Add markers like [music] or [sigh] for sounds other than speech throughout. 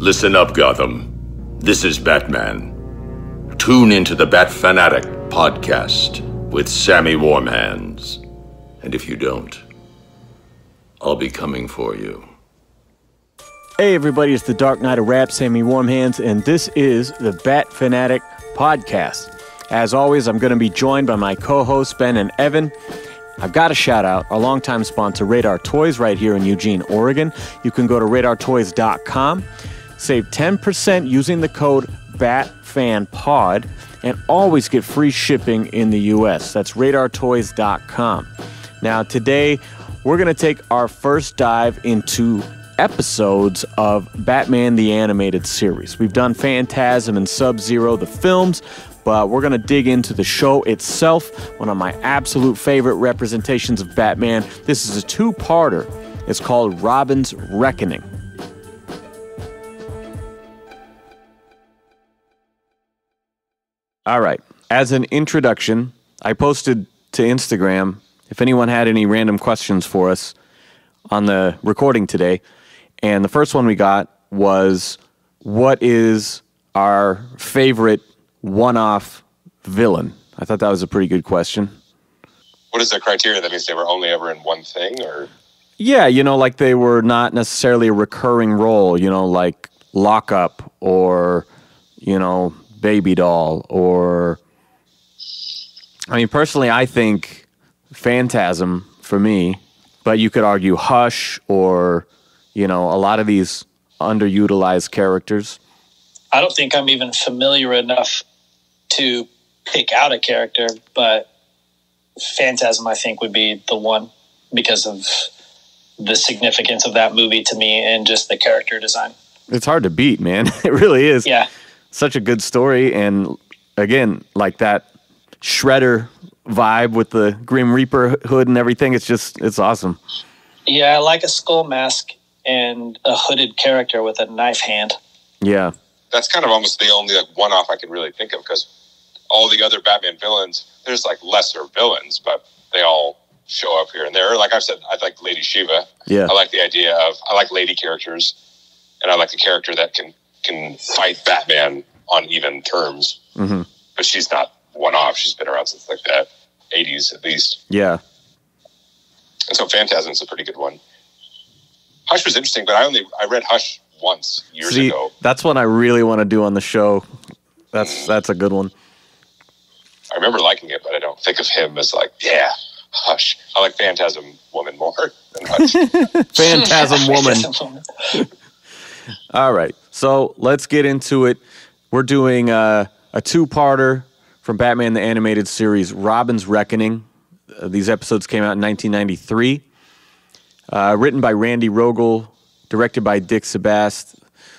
Listen up, Gotham. This is Batman. Tune into the Bat Fan Addict podcast with Sammy Warmhands. And if you don't, I'll be coming for you. Hey, everybody, it's the Dark Knight of Rap, Sammy Warmhands, and this is the Bat Fan Addict podcast. As always, I'm going to be joined by my co hosts, Ben and Evan. I've got a shout out our longtime sponsor, Radar Toys, right here in Eugene, Oregon. You can go to radartoys.com, save 10% using the code BATFANPOD, and always get free shipping in the U.S. That's radartoys.com. Now, today, we're going to take our first dive into episodes of Batman the Animated Series. We've done Phantasm and Sub Zero, the films, but we're going to dig into the show itself, one of my absolute favorite representations of Batman. This is a two parter. It's called Robin's Reckoning. All right. As an introduction, I posted to Instagram if anyone had any random questions for us on the recording today. And the first one we got was what is our favorite one off villain? I thought that was a pretty good question. What is the criteria? That means they were only ever in one thing, or Yeah, you know, like they were not necessarily a recurring role, you know, like Lockup or, you know, Baby Doll or. I mean, personally, I think Phantasm for me, but you could argue Hush or, you know, a lot of these underutilized characters. I don't think I'm even familiar enough to pick out a character, but Phantasm, I think, would be the one because of the significance of that movie to me and just the character design. It's hard to beat, man. [laughs] It really is. Yeah. Such a good story. And again, like that Shredder vibe with the Grim Reaper hood and everything. It's just, it's awesome. Yeah, I like a skull mask and a hooded character with a knife hand. Yeah. that's kind of almost the only like one-off I can really think of because all the other Batman villains, there's like lesser villains, but they all show up here and there. Like I've said, I like Lady Shiva. Yeah. I like the idea of I like lady characters, and I like the character that can can fight Batman on even terms. Mhm. But she's not one-off. She's been around since like the '80s at least. Yeah. And so Phantasm's a pretty good one. Hush was interesting, but I only I read Hush once years See, ago. that's one I really want to do on the show. That's that's a good one. I remember liking it, but I don't think of him as like, yeah, Hush. I like Phantasm Woman more than Hush. [laughs] [laughs] Phantasm Woman. [laughs] All right. So let's get into it. We're doing uh, a two parter from Batman the Animated Series, Robin's Reckoning. Uh, these episodes came out in 1993. Uh, written by Randy Rogel, directed by Dick Sebast,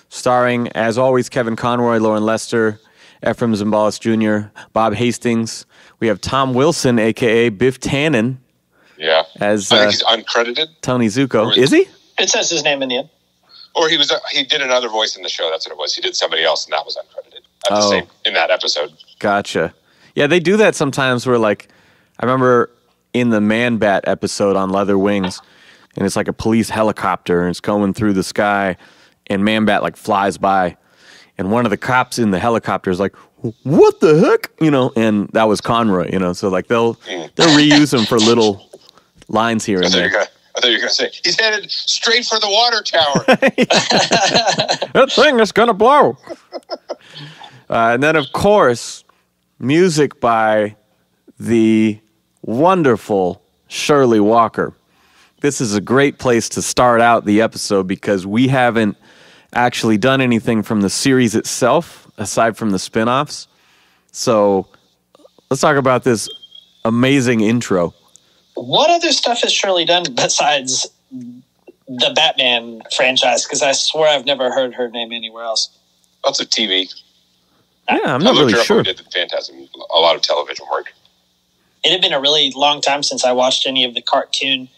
starring, as always, Kevin Conroy, Loren Lester, Efrem Zimbalist Jr., Bob Hastings. We have Tom Wilson, aka Biff Tannen, yeah. as I think uh, he's uncredited. Tony Zucco. Is he? It says his name in the end. Or he was uh, he did another voice in the show. That's what it was. He did somebody else, and that was uncredited at the Oh. same in that episode. Gotcha. Yeah, they do that sometimes where like I remember in the Man Bat episode on Leather Wings, and it's like a police helicopter and it's going through the sky and Man Bat like flies by and one of the cops in the helicopter is like, What the heck? You know, and that was Conroy, you know, so like they'll hmm. they'll reuse him for little lines here [laughs] and there. Thought you were going to say he's headed straight for the water tower. [laughs] that thing is gonna blow. uh, and then, of course, music by the wonderful Shirley Walker. This is a great place to start out the episode because we haven't actually done anything from the series itself aside from the spin-offs. So let's talk about this amazing intro. What other stuff has Shirley done besides the Batman franchise? Because I swear I've never heard her name anywhere else. Lots of TV. Yeah, I'm not looked really sure. did the Phantasm. A lot of television work. It had been a really long time since I watched any of the cartoon.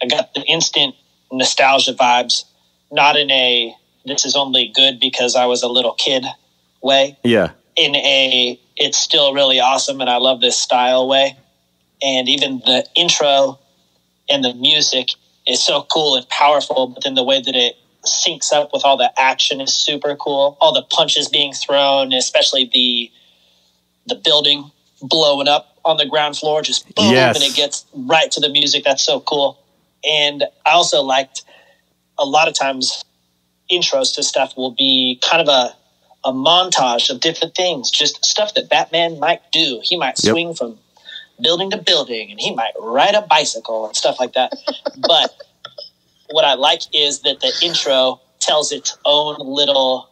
I got the instant nostalgia vibes, not in a this is only good because I was a little kid way, Yeah. in a it's still really awesome and I love this style way. And even the intro and the music is so cool and powerful, but then the way that it syncs up with all the action is super cool. All the punches being thrown, especially the the building blowing up on the ground floor, just boom, Yes. and it gets right to the music. That's so cool. And I also liked a lot of times intros to stuff will be kind of a a montage of different things, just stuff that Batman might do. He might Yep. swing from building to building and he might ride a bicycle and stuff like that. but what I like is that the intro tells its own little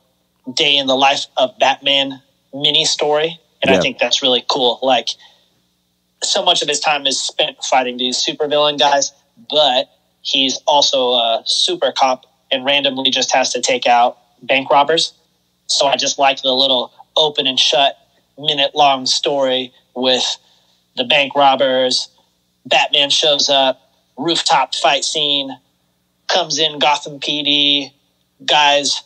day in the life of Batman mini story. And Yeah. I think that's really cool. Like so much of his time is spent fighting these supervillain guys, but he's also a super cop and randomly just has to take out bank robbers. So I just like the little open and shut minute long story with the bank robbers. Batman shows up, rooftop fight scene, comes in Gotham PD, guys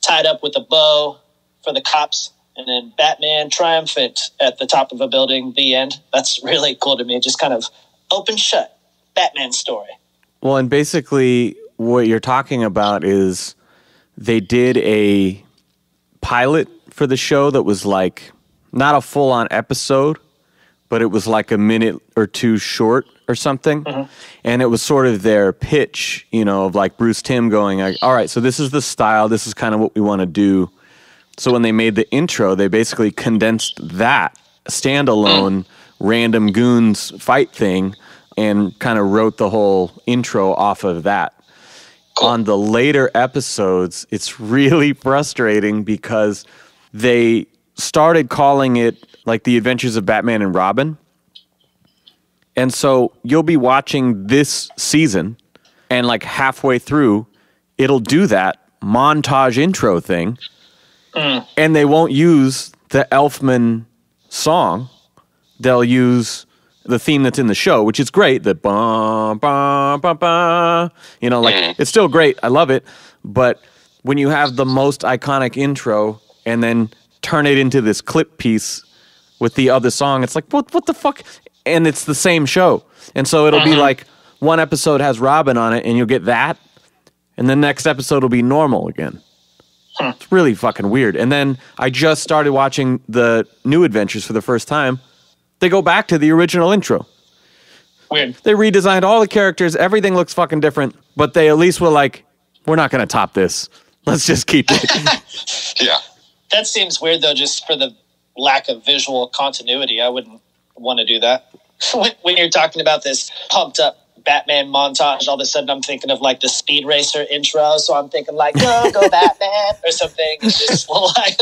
tied up with a bow for the cops, and then Batman triumphant at the top of a building, the end. That's really cool to me. Just kind of open shut Batman story. Well, and basically, what you're talking about is they did a pilot for the show that was like not a full on episode, but it was like a minute or two short or something. Mm-hmm. And it was sort of their pitch, you know, of like Bruce Timm going, like, all right, so this is the style, this is kind of what we want to do. So when they made the intro, they basically condensed that standalone random goons fight thing and kind of wrote the whole intro off of that. On the later episodes, it's [laughs] really frustrating because they started calling it like the adventures of Batman and Robin. And so you'll be watching this season, and like halfway through, it'll do that montage intro thing, mm. and they won't use the Elfman song. They'll use the theme that's in the show, which is great. The bum bum bum bum. You know, like mm. it's still great. I love it. But when you have the most iconic intro and then turn it into this clip piece with the other song, it's like what what the fuck? And it's the same show. And so it'll be uh-huh. like one episode has Robin on it, and you'll get that, and the next episode will be normal again. It's really fucking weird. And then I just started watching the new adventures for the first time. They go back to the original intro. Weird. They redesigned all the characters. Everything looks fucking different, but they at least were like, we're not going to top this. Let's just keep it. [laughs] Yeah. That seems weird though, just for the lack of visual continuity. I wouldn't want to do that. [laughs] when, when you're talking about this pumped up Batman montage, all of a sudden I'm thinking of like the Speed Racer intro. So I'm thinking like, go, go [laughs] Batman or something. and Just [laughs] like,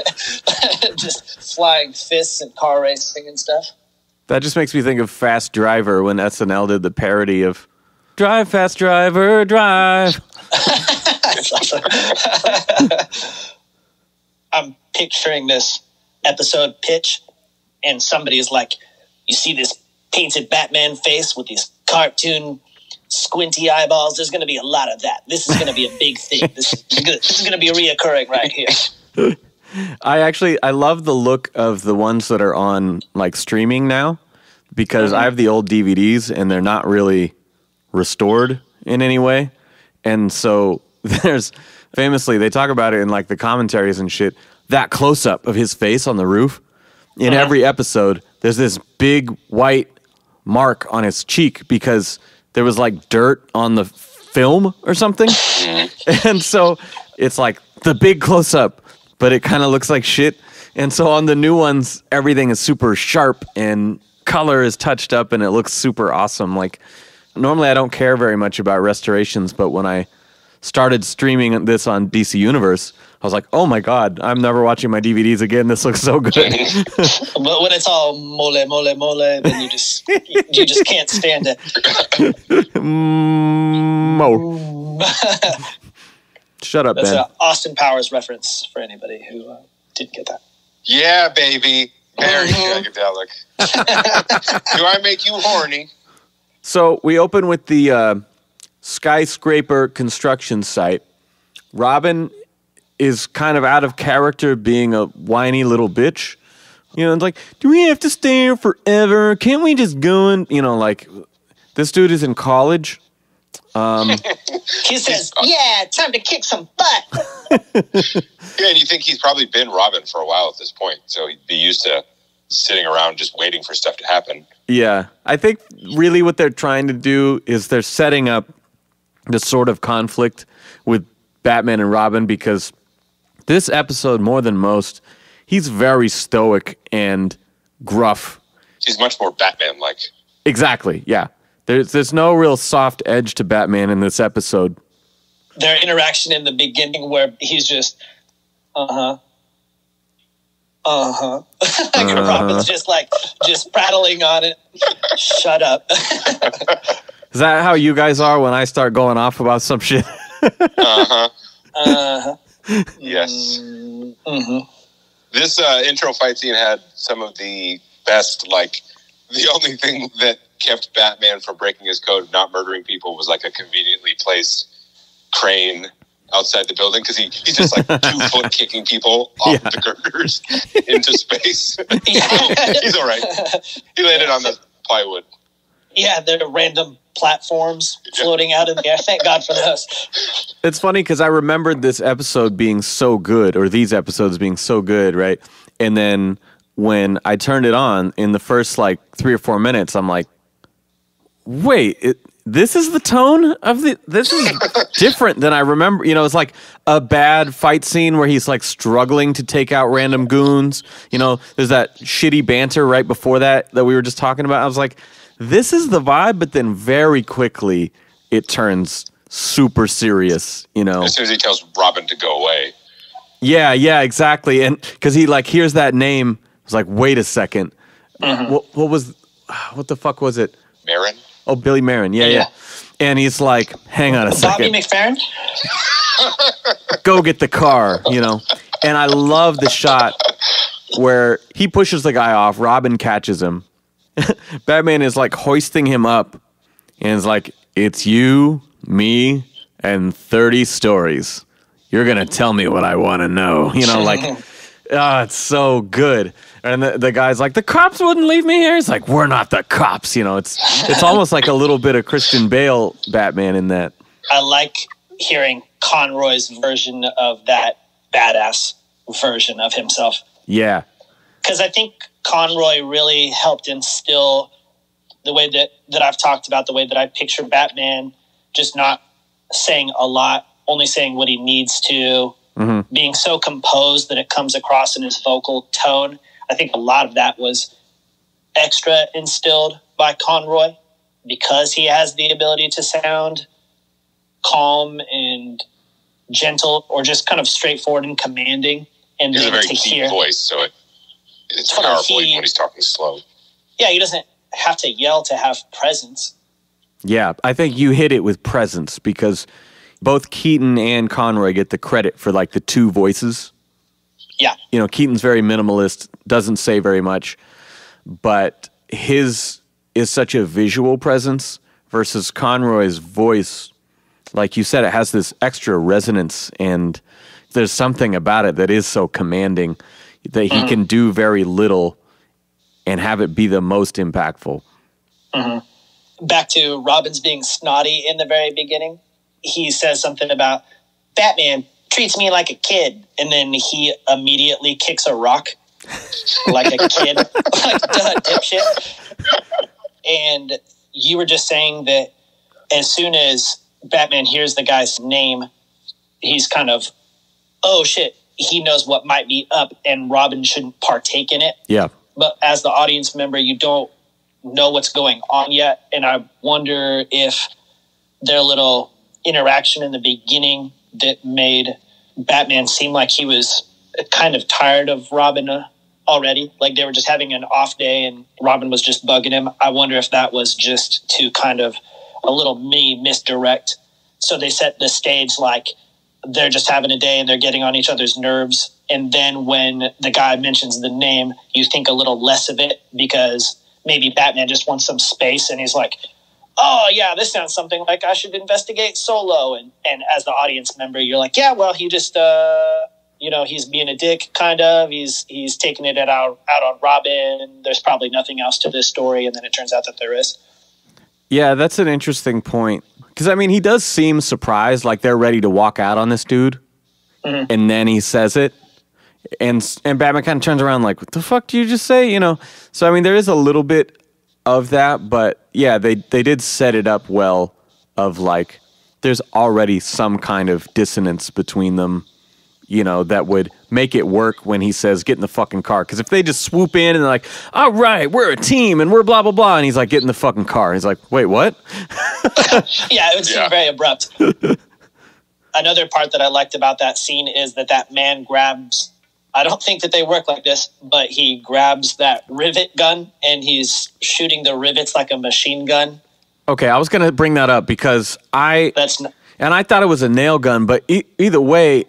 just flying fists and car racing and stuff. that just makes me think of Fast Driver when SNL did the parody of Drive Fast Driver, Drive. I'm picturing this episode pitch, and somebody is like, "You see this painted Batman face with these cartoon squinty eyeballs? There's going to be a lot of that. This is going to be a big thing. [laughs] This is. This is going to be reoccurring right here." [laughs] I actually I love the look of the ones that are on like streaming now because mm-hmm. I have the old DVDs and they're not really restored in any way. And so [laughs] there's famously they talk about it in like the commentaries and shit. That close up of his face on the roof in uh-huh. every episode, there's this big white mark on his cheek because there was like dirt on the film or something. Mm. [laughs] and so it's like the big close up, but it kind of looks like shit. And so on the new ones, everything is super sharp and color is touched up and it looks super awesome. Like normally I don't care very much about restorations, but when I started streaming this on DC Universe, I was like, "Oh my god, I'm never watching my DVDs again. This looks so good." [laughs] But when it's all mole, mole, mole, then you just you just can't stand it. Mm, oh. [laughs] Shut up, That's Ben. an Austin Powers reference for anybody who uh, didn't get that. Yeah, baby. Very psychedelic. [laughs] Do I make you horny? So we open with the uh, skyscraper construction site. Robin is kind of out of character being a whiny little bitch. You know, it's like, do we have to stay here forever? Can't we just go and, you know, like, this dude is in college Um, [laughs] He says, "Yeah, time to kick some butt." [laughs] Yeah, and you think he's probably been Robin for a while at this point, so he'd be used to sitting around just waiting for stuff to happen. yeah, I think really what they're trying to do is they're setting up the sort of conflict with Batman and Robin because this episode, more than most, he's very stoic and gruff. He's much more Batman like. Exactly. Yeah. There's there's no real soft edge to Batman in this episode. Their interaction in the beginning, where he's just, uh huh, uh huh, [laughs] like Uh-huh. Robin's just like just prattling on it. Shut up. [laughs] [laughs] Is that how you guys are when I start going off about some shit? [laughs] Uh-huh. uh-huh. yes. Mm-hmm. This uh, intro fight scene had some of the best, like, the [laughs] only thing that kept Batman from breaking his code of not murdering people was like a conveniently placed crane outside the building because he, he's just like [laughs] two foot kicking people off Yeah. the girders into space. Yeah. he's all right. He landed on the plywood. Yeah, there are random platforms [laughs] floating out in the air. Thank God for those. It's funny because I remembered this episode being so good, or these episodes being so good, right? And then when I turned it on in the first like three or four minutes, I'm like, wait, it, this is the tone of the. This is [laughs] different than I remember. You know, it's like a bad fight scene where he's like struggling to take out random goons. You know, there's that shitty banter right before that that we were just talking about. I was like, this is the vibe, but then very quickly it turns super serious. You know, As soon as he tells Robin to go away. yeah, yeah, exactly. And because he like hears that name, was like, wait a 2nd mm-hmm. What, what was, [sighs] what the fuck was it? Marin? Oh, Billy Marin. Yeah, yeah. Yeah. And he's like, hang on a Bobby second, McFerrin? go get the car, you know? And I love the shot where he pushes the guy off, Robin catches him. [laughs] Batman is like hoisting him up and is like, it's you, me, and 30 stories. You're going to tell me what I want to know. [laughs] You know, like, [laughs] ah, it's so good. And the, the guy's like, the cops wouldn't leave me here. He's like, we're not the cops. You know, it's it's almost like a little bit of Christian Bale Batman in that. I like hearing Conroy's version of that badass version of himself. Yeah. because I think Conroy really helped instill the way that that I've talked about the way that I picture Batman, just not saying a lot, only saying what he needs to, Mhm. being so composed that it comes across in his vocal tone. I think a lot of that was extra instilled by Conroy because he has the ability to sound calm and gentle or just kind of straightforward and commanding and He has a very to deep hear voice, so it, it's Totally, powerful he- even when he's talking slow. yeah, he doesn't have to yell to have presence. Yeah, I think you hit it with presence because both Keaton and Conroy get the credit for like the two voices. Yeah. You know, Keaton's very minimalist, doesn't say very much, but his is such a visual presence versus Conroy's voice. Like you said, it has this extra resonance, and there's something about it that is so commanding that he can mm-hmm. do very little and have it be the most impactful. Mm-hmm. Back to Robin's being snotty in the very beginning. He says something about Batman treats me like a kid, and then he immediately kicks a rock [laughs] like a kid, like duh, dipshit. And you were just saying that as soon as Batman hears the guy's name, he's kind of, oh shit, he knows what might be up, and Robin shouldn't partake in it. Yeah. but as the audience member, you don't know what's going on yet. And I wonder if their little interaction in the beginning that made Batman seem like he was kind of tired of Robin uh, already, like they were just having an off day and Robin was just bugging him. I wonder if that was just to kind of a little mini misdirect. So they set the stage like they're just having a day and they're getting on each other's nerves. And then when the guy mentions the name, you think a little less of it because maybe Batman just wants some space and he's like, oh, yeah, this sounds something like I should investigate solo. And, and as the audience member, you're like, yeah, well, he just, uh, you know, he's being a dick, kind of. He's he's taking it out, out on Robin. There's probably nothing else to this story. And then it turns out that there is. Yeah, that's an interesting point Because I mean, he does seem surprised, like they're ready to walk out on this dude, mm-hmm. and then he says it, and and Batman kind of turns around like, "What the fuck do you just say?" You know. So I mean, there is a little bit of that, but yeah, they they did set it up well. Of like, there's already some kind of dissonance between them, you know, that would make it work when he says, "Get in the fucking car." Because if they just swoop in and they're like, "All right, we're a team and we're blah blah blah," and he's like, "Get in the fucking car," he's like, "Wait, what?" [laughs] Yeah, it would seem Yeah. very abrupt. [laughs] Another part that I liked about that scene is that that man grabs. I don't think that they work like this, but he grabs that rivet gun and he's shooting the rivets like a machine gun. Okay, I was gonna bring that up because I That's n- and I thought it was a nail gun, but e- either way,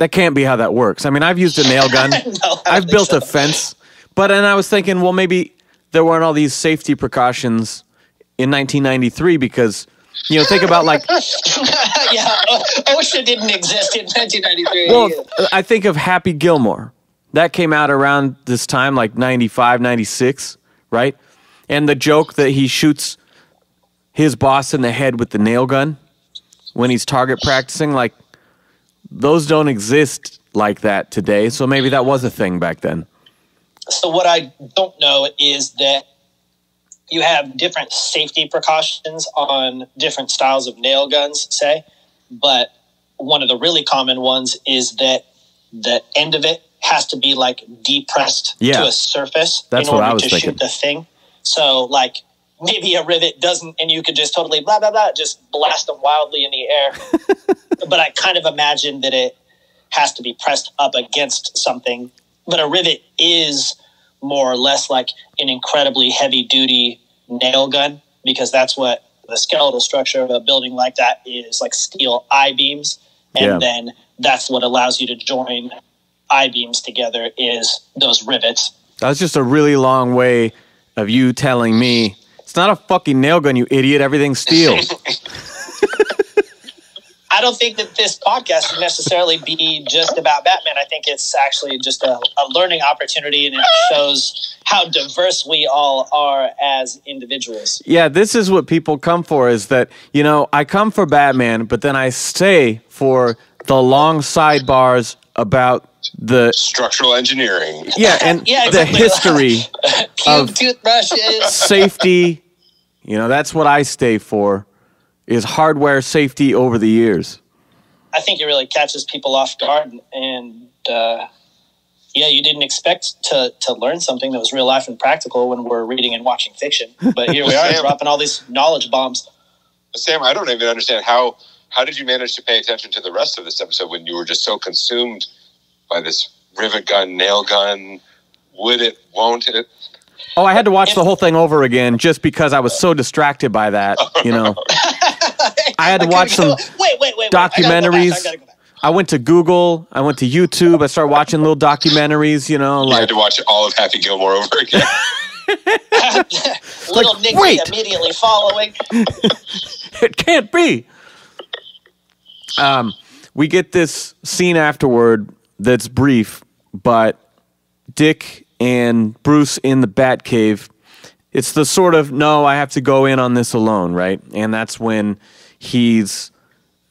that can't be how that works. I mean, I've used a nail [laughs] gun. No, I've built so. a fence, but and I was thinking, well, maybe there weren't all these safety precautions in 1993 because you know, think about like [laughs] yeah, OSHA didn't exist in 1993. well, I think of Happy Gilmore. That came out around this time, like 95, 96, right? And the joke that he shoots his boss in the head with the nail gun when he's target practicing, like, those don't exist like that today. So maybe that was a thing back then. So what I don't know is that you have different safety precautions on different styles of nail guns, say, but one of the really common ones is that the end of it has to be like depressed Yeah. to a surface That's in what order I was to thinking. shoot the thing. So like maybe a rivet doesn't and you could just totally blah blah blah just blast them wildly in the air. [laughs] but I kind of imagine that it has to be pressed up against something. But a rivet is more or less like an incredibly heavy duty nail gun because that's what the skeletal structure of a building like that is like steel I beams. And Yeah. then that's what allows you to join I beams together is those rivets. That's just a really long way of you telling me it's not a fucking nail gun, you idiot. Everything steel. [laughs] I don't think that this podcast would necessarily be just about Batman. I think it's actually just a, a learning opportunity and it shows how diverse we all are as individuals. Yeah, this is what people come for is that, you know, I come for Batman, but then I stay for the long sidebars about the Structural engineering. yeah, and [laughs] Yeah, the history, [laughs] Of- toothbrushes. safety, you know, that's what I stay for is hardware safety over the years. I think it really catches people off guard, and uh, yeah, you didn't expect to to learn something that was real life and practical when we're reading and watching fiction, but here we are [laughs] dropping all these knowledge bombs. Sam, I don't even understand how how did you manage to pay attention to the rest of this episode when you were just so consumed by this rivet gun, nail gun, would it, won't it? Oh, I had to watch the whole thing over again just because I was so distracted by that, you know. [laughs] I had to watch some wait, wait, wait, wait. I go documentaries. I go. I went to Google, I went to YouTube, I started watching little documentaries, you know, like You had to watch all of Happy Gilmore over again. [laughs] [laughs] Little like, Nicky immediately following. it can't be. Um, we get this scene afterward that's brief, but Dick and Bruce in the Batcave. It's the sort of no, I have to go in on this alone, right? And that's when he's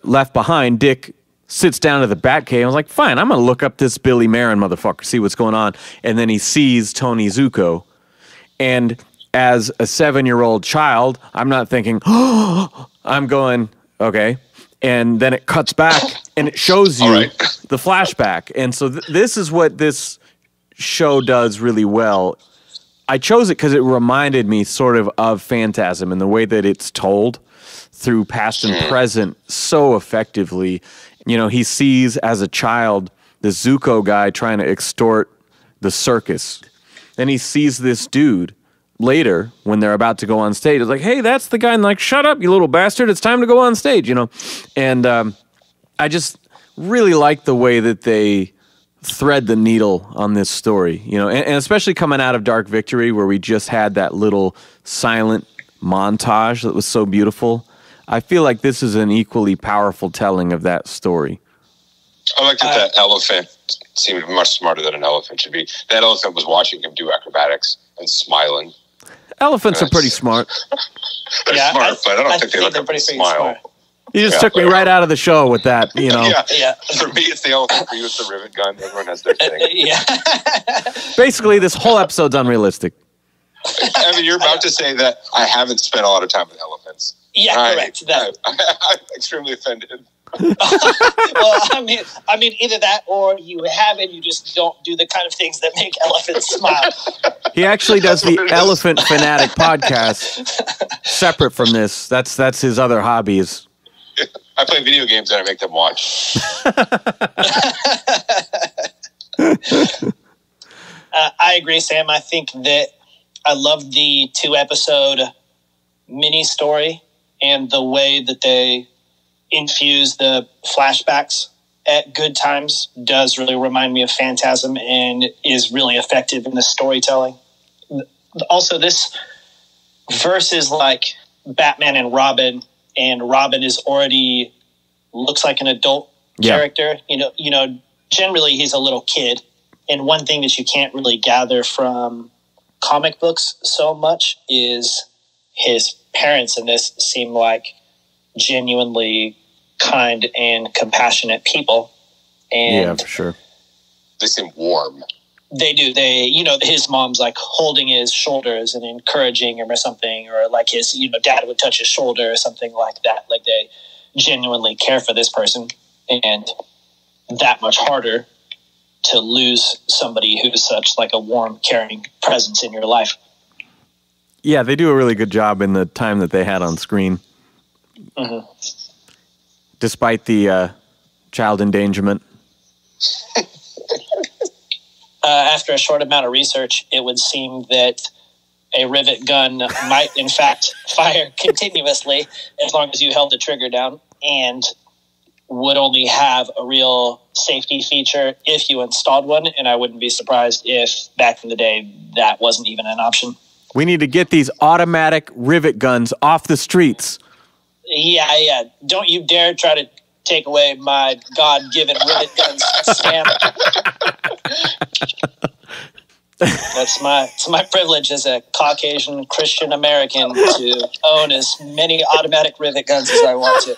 left behind. Dick sits down at the Batcave. I was like, fine, I'm gonna look up this Billy Marin motherfucker, see what's going on. And then he sees Tony Zucco, and as a seven year old child, I'm not thinking, [gasps] I'm going, okay. And then it cuts back and it shows you right. the flashback. And so th- this is what this show does really well. I chose it because it reminded me sort of of Phantasm and the way that it's told through past and hmm. present so effectively. You know, he sees as a child the Zucco guy trying to extort the circus. Then he sees this dude later when they're about to go on stage. It's like, hey, that's the guy. And like, shut up, you little bastard. It's time to go on stage, you know? And um, I just really like the way that they thread the needle on this story, you know, and, and especially coming out of Dark Victory, where we just had that little silent montage that was so beautiful. I feel like this is an equally powerful telling of that story. I like that that elephant seemed much smarter than an elephant should be. That elephant was watching him do acrobatics and smiling. Elephants are pretty smart. They're Yeah, smart, I- but I don't I think they think look they're up pretty smile. smart. You just Yeah. took me right out of the show with that. [laughs] You know, Yeah. Yeah. For me, it's the elephant. For you, it's the rivet gun. Everyone has their uh, thing. [laughs] Yeah. basically, this whole episode's unrealistic. [laughs] I mean, you're about to say that I haven't spent a lot of time with elephants. yeah, I- correct. That, I, I'm extremely offended. [laughs] well, I mean, I mean, either that or you have and you just don't do the kind of things that make [laughs] elephants smile. He actually does the what it is. Elephant Fanatic podcast separate from this. That's that's his other hobbies. I play video games and I make them watch. [laughs] Uh, I agree, Sam. I think that I love the two episode mini story and the way that they infuse the flashbacks at good times does really remind me of Phantasm and is really effective in the storytelling. Also, this versus like Batman and Robin, and Robin is already looks like an adult Yeah. character. You know, you know, generally he's a little kid. And one thing that you can't really gather from comic books so much is his parents in this seem like genuinely kind and compassionate people. And yeah, for sure. They seem warm. they do. They, you know, his mom's like holding his shoulders and encouraging him or something, or like his, you know, dad would touch his shoulder or something like that. Like they genuinely care for this person, and that much harder to lose somebody who's such like a warm, caring presence in your life. Yeah, they do a really good job in the time that they had on screen, Mhm. Despite the uh, child endangerment. [laughs] Uh, after a short amount of research, it would seem that a rivet gun might, in fact, [laughs] fire continuously as long as you held the trigger down and would only have a real safety feature if you installed one. And I wouldn't be surprised if back in the day that wasn't even an option. We need to get these automatic rivet guns off the streets. Yeah, yeah. Don't you dare try to take away my God given rivet guns, Sam. That's my it's my privilege as a Caucasian Christian American to own as many automatic rivet guns as I want to.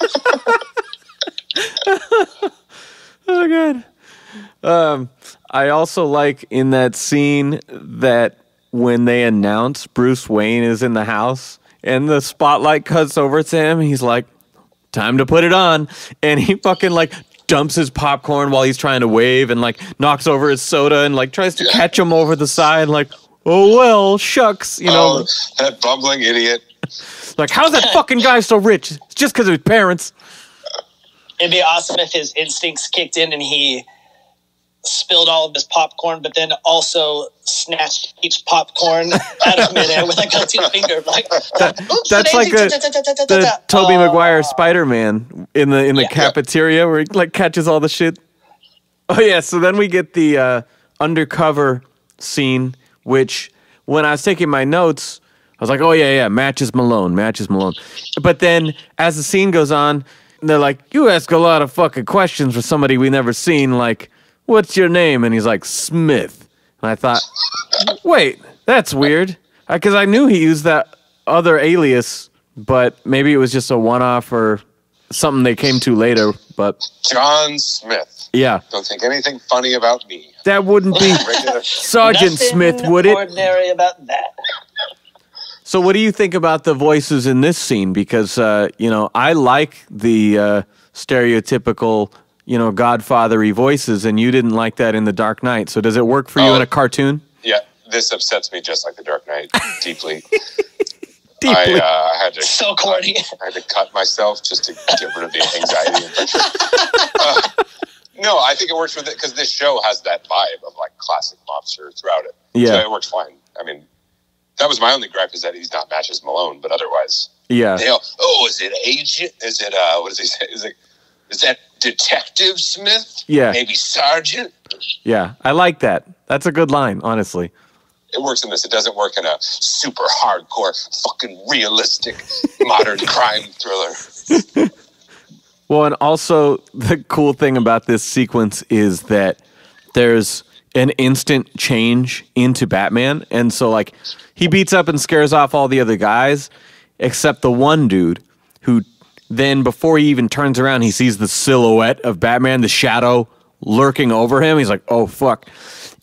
[laughs] Oh god. Um, I also like in that scene that when they announce Bruce Wayne is in the house and the spotlight cuts over to him, he's like, "Time to put it on," and he fucking like dumps his popcorn while he's trying to wave and like knocks over his soda and like tries to catch him over the side, like, "Oh well, shucks," you know, oh, that bumbling idiot. [laughs] like how's that fucking guy so rich? It's just because of his parents. It'd be awesome if his instincts kicked in and he spilled all of his popcorn, but then also snatched each popcorn [laughs] out of midair with a two finger, [laughs] like "Oops, that's like daisy, a- the Tobey Oh. Maguire Spider Man in the in the Yeah. cafeteria where he like catches all the shit. Oh yeah, so then we get the uh, undercover scene, which when I was taking my notes, I was like, oh yeah, yeah, matches Malone, matches Malone. But then as the scene goes on, they're like, you ask a lot of fucking questions for somebody we never seen, like, what's your name? And he's like, Smith. And I thought, wait, that's weird. Because I knew he used that other alias, but maybe it was just a one off or something they came to later. But John Smith. yeah, Don't think anything funny about me. that wouldn't be [laughs] Sergeant Nothing Smith, would it? Ordinary about that. So, what do you think about the voices in this scene? Because uh, you know, I like the uh, stereotypical, you know, Godfathery voices, and you didn't like that in The Dark Knight. So, does it work for you Oh. in a cartoon? yeah, this upsets me just like the Dark Knight deeply. [laughs] Deeply. I, uh, I had to So corny. I had to cut myself just to get rid of the anxiety and pressure. Uh, no, I think it works with it because this show has that vibe of like classic mobster throughout it. Yeah. so it works fine. I mean, that was my only gripe is that he's not matches Malone, but otherwise, yeah, they all, oh, is it agent? Is it uh, what does he say? Is it is that Detective Smith? Yeah. maybe Sergeant. yeah. I like that. That's a good line, honestly. It works in this. It doesn't work in a super hardcore, fucking realistic [laughs] modern crime thriller. [laughs] Well, and also the cool thing about this sequence is that there's an instant change into Batman. And so, like, he beats up and scares off all the other guys, except the one dude who then, before he even turns around, he sees the silhouette of Batman, the shadow lurking over him. He's like, oh, fuck.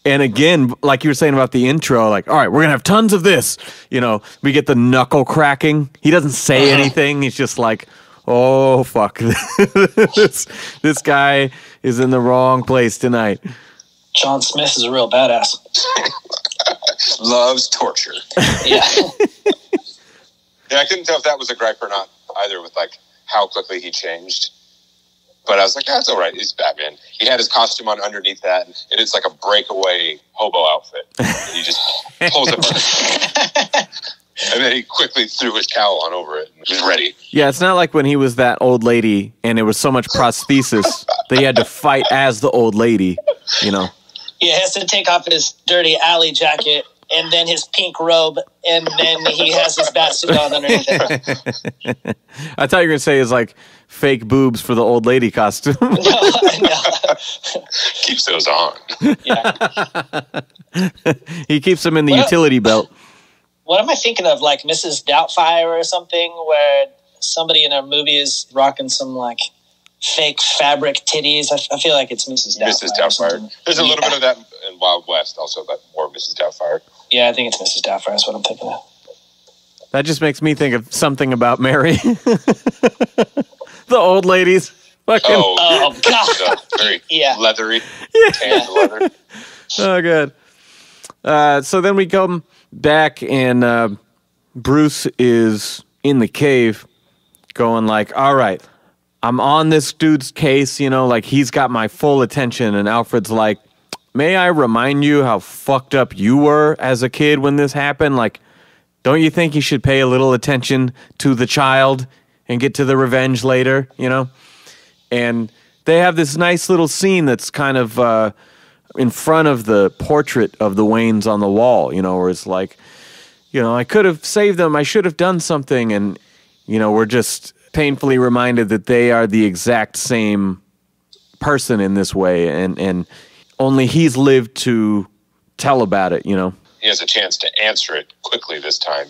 And again, like you were saying about the intro, like, all right, we're going to have tons of this. You know, we get the knuckle cracking. He doesn't say uh-huh. anything. He's just like, oh, fuck. [laughs] this, this guy is in the wrong place tonight. John Smith is a real badass. [laughs] Loves torture. Yeah. [laughs] Yeah, I couldn't tell if that was a gripe or not either with like how quickly he changed. But I was like, that's all right. He's Batman. He had his costume on underneath that, and it's like a breakaway hobo outfit. And he just [laughs] pulls it, [laughs] and then he quickly threw his cowl on over it and was ready. Yeah, it's not like when he was that old lady and it was so much prosthesis that he had to fight as the old lady, you know. he has to take off his dirty alley jacket and then his pink robe, and then he has his bat suit on underneath it. [laughs] I thought you were going to say is like fake boobs for the old lady costume. [laughs] No, no. [laughs] Keeps those on. Yeah. he keeps them in the Well- utility belt. What am I thinking of? Like Mrs. Doubtfire or something, where somebody in a movie is rocking some like fake fabric titties. I, f- I feel like it's Mrs. Doubtfire. Mrs. Doubtfire. There's a little Yeah. bit of that in Wild West, also, but more Mrs. Doubtfire. Yeah, I think it's Mrs. Doubtfire. That's what I'm thinking of. That just makes me think of something about Mary. [laughs] the old ladies. Fucking, oh. Oh God. very [laughs] Yeah. leathery, tanned leather. [laughs] good. Uh, so then we come back and uh, Bruce is in the cave going like, all right, I'm on this dude's case, you know, like he's got my full attention. And Alfred's like, may I remind you how fucked up you were as a kid when this happened? Like, don't you think you should pay a little attention to the child and get to the revenge later, you know? And they have this nice little scene that's kind of uh, in front of the portrait of the Waynes on the wall, you know, where it's like, you know, I could have saved them, I should have done something. And, you know, we're just painfully reminded that they are the exact same person in this way. And, and only he's lived to tell about it, you know? He has a chance to answer it quickly this time.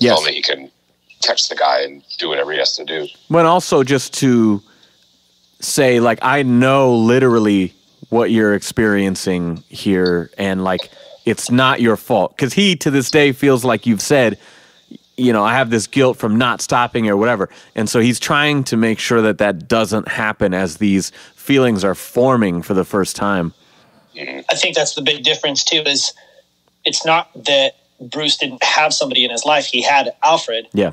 Yes. Only he can catch the guy and do whatever he has to do. But also just to say, like, I know literally what you're experiencing here, and like, it's not your fault. Because he, to this day, feels like you've said, you know, I have this guilt from not stopping or whatever. And so he's trying to make sure that that doesn't happen as these feelings are forming for the first time. Mm-hmm. I think that's the big difference too. Is it's not that Bruce didn't have somebody in his life; he had Alfred. Yeah.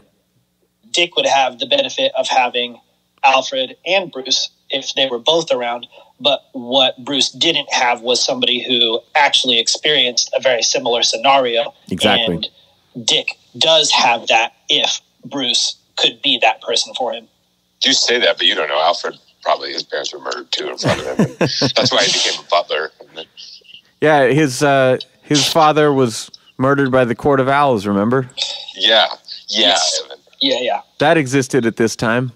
Dick would have the benefit of having Alfred and Bruce if they were both around. But what Bruce didn't have was somebody who actually experienced a very similar scenario. Exactly. And Dick does have that if Bruce could be that person for him. You say that, but you don't know. Alfred probably his parents were murdered too in front of him. [laughs] That's why he became a butler. And then- Yeah, his uh, his father was murdered by the Court of Owls. Remember Yeah, yeah. Yes. Yeah, yeah. that existed at this time.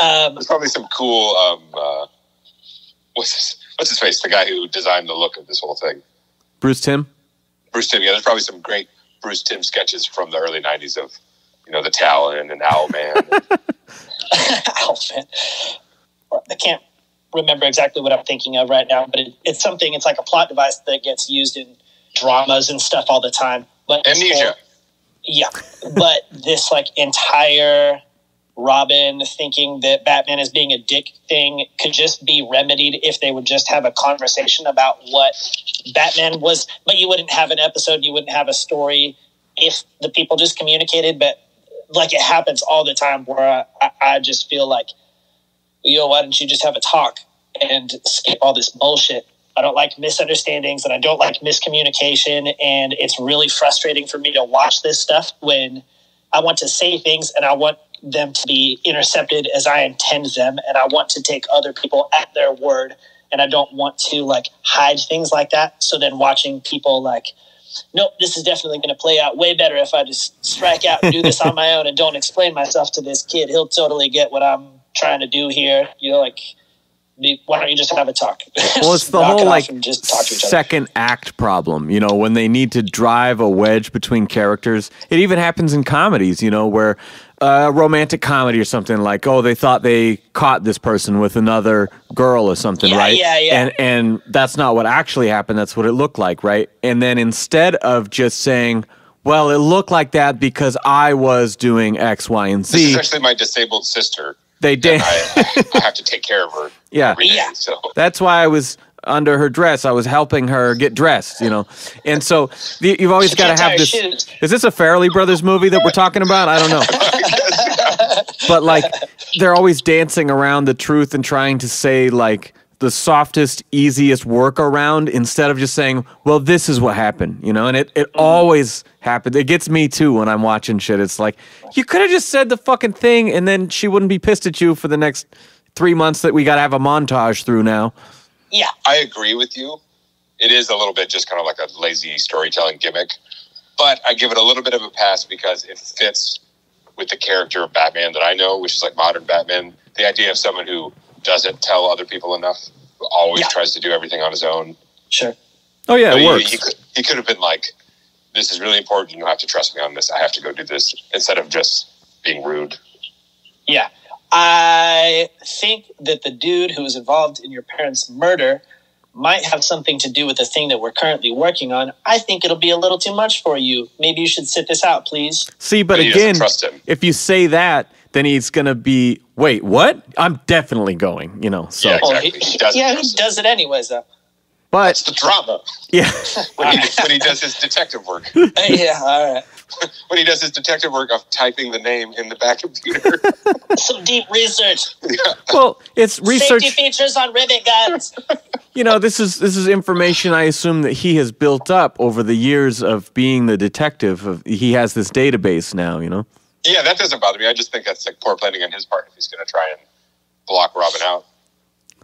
Um, There's probably some cool. Um, uh, what's his, what's his face? The guy who designed the look of this whole thing, Bruce Timm. Bruce Timm. Yeah, there's probably some great Bruce Timm sketches from the early '90s of you know the Talon and Owlman. [laughs] outfit. I can't remember exactly what I'm thinking of right now, but it, it's something. It's like a plot device that gets used in dramas and stuff all the time. But Amnesia. whole- yeah, but this like entire Robin thinking that Batman is being a dick thing could just be remedied if they would just have a conversation about what Batman was. But you wouldn't have an episode, you wouldn't have a story if the people just communicated. But like it happens all the time where I, I just feel like, yo, why don't you just have a talk and skip all this bullshit? I don't like misunderstandings and I don't like miscommunication. And it's really frustrating for me to watch this stuff when I want to say things and I want them to be intercepted as I intend them. And I want to take other people at their word. And I don't want to like hide things like that. So then watching people like, nope, this is definitely going to play out way better if I just strike out and do this on my [laughs] own and don't explain myself to this kid. He'll totally get what I'm trying to do here. You know, like Why don't you just have a talk? [laughs] Well, it's the whole it like and just talk to each other. second act problem, you know, when they need to drive a wedge between characters. It even happens in comedies, you know, where a romantic comedy or something like, oh, they thought they caught this person with another girl or something, Yeah, right? yeah, yeah. And and that's not what actually happened. That's what it looked like, right? And then instead of just saying, well, it looked like that because I was doing X, Y, and This is Z, actually my disabled sister. They did. I, I have to take care of her. [laughs] Yeah. every day, Yeah. So That's why I was under her dress. I was helping her get dressed, you know. And so the, you've always got to have this. shoes. Is this a Farrelly Brothers movie that we're talking about? I don't know. [laughs] but like, they're always dancing around the truth and trying to say like the softest, easiest workaround instead of just saying, "Well, this is what happened," you know. And it it always happens. It gets me too when I'm watching shit. It's like you could have just said the fucking thing, and then she wouldn't be pissed at you for the next three months that we got to have a montage through now. Yeah. I agree with you. It is a little bit just kind of like a lazy storytelling gimmick, but I give it a little bit of a pass because it fits with the character of Batman that I know, which is like modern Batman. The idea of someone who doesn't tell other people enough, who always Yeah. tries to do everything on his own. Sure. Oh yeah, it he, works. He could, he could have been like, "This is really important. You have to trust me on this. I have to go do this," instead of just being rude. Yeah. I think that the dude who was involved in your parents' murder might have something to do with the thing that we're currently working on. I think it'll be a little too much for you. Maybe you should sit this out, please. See, but But again, trust him. if you say that, then he's gonna be. Wait, what? I'm definitely going. You know. So, Yeah. Oh, Exactly. He doesn't yeah, he trust does it anyways, though. But it's the drama yeah, [laughs] when he, when he does his detective work. [laughs] yeah, all right. [laughs] when he does his detective work of typing the name in the back computer. Some deep research. well, it's research Safety features on rivet guns. You know, this is this is information I assume that he has built up over the years of being the detective. Of he has this database now. You know. Yeah, that doesn't bother me. I just think that's like poor planning on his part if he's going to try and block Robin out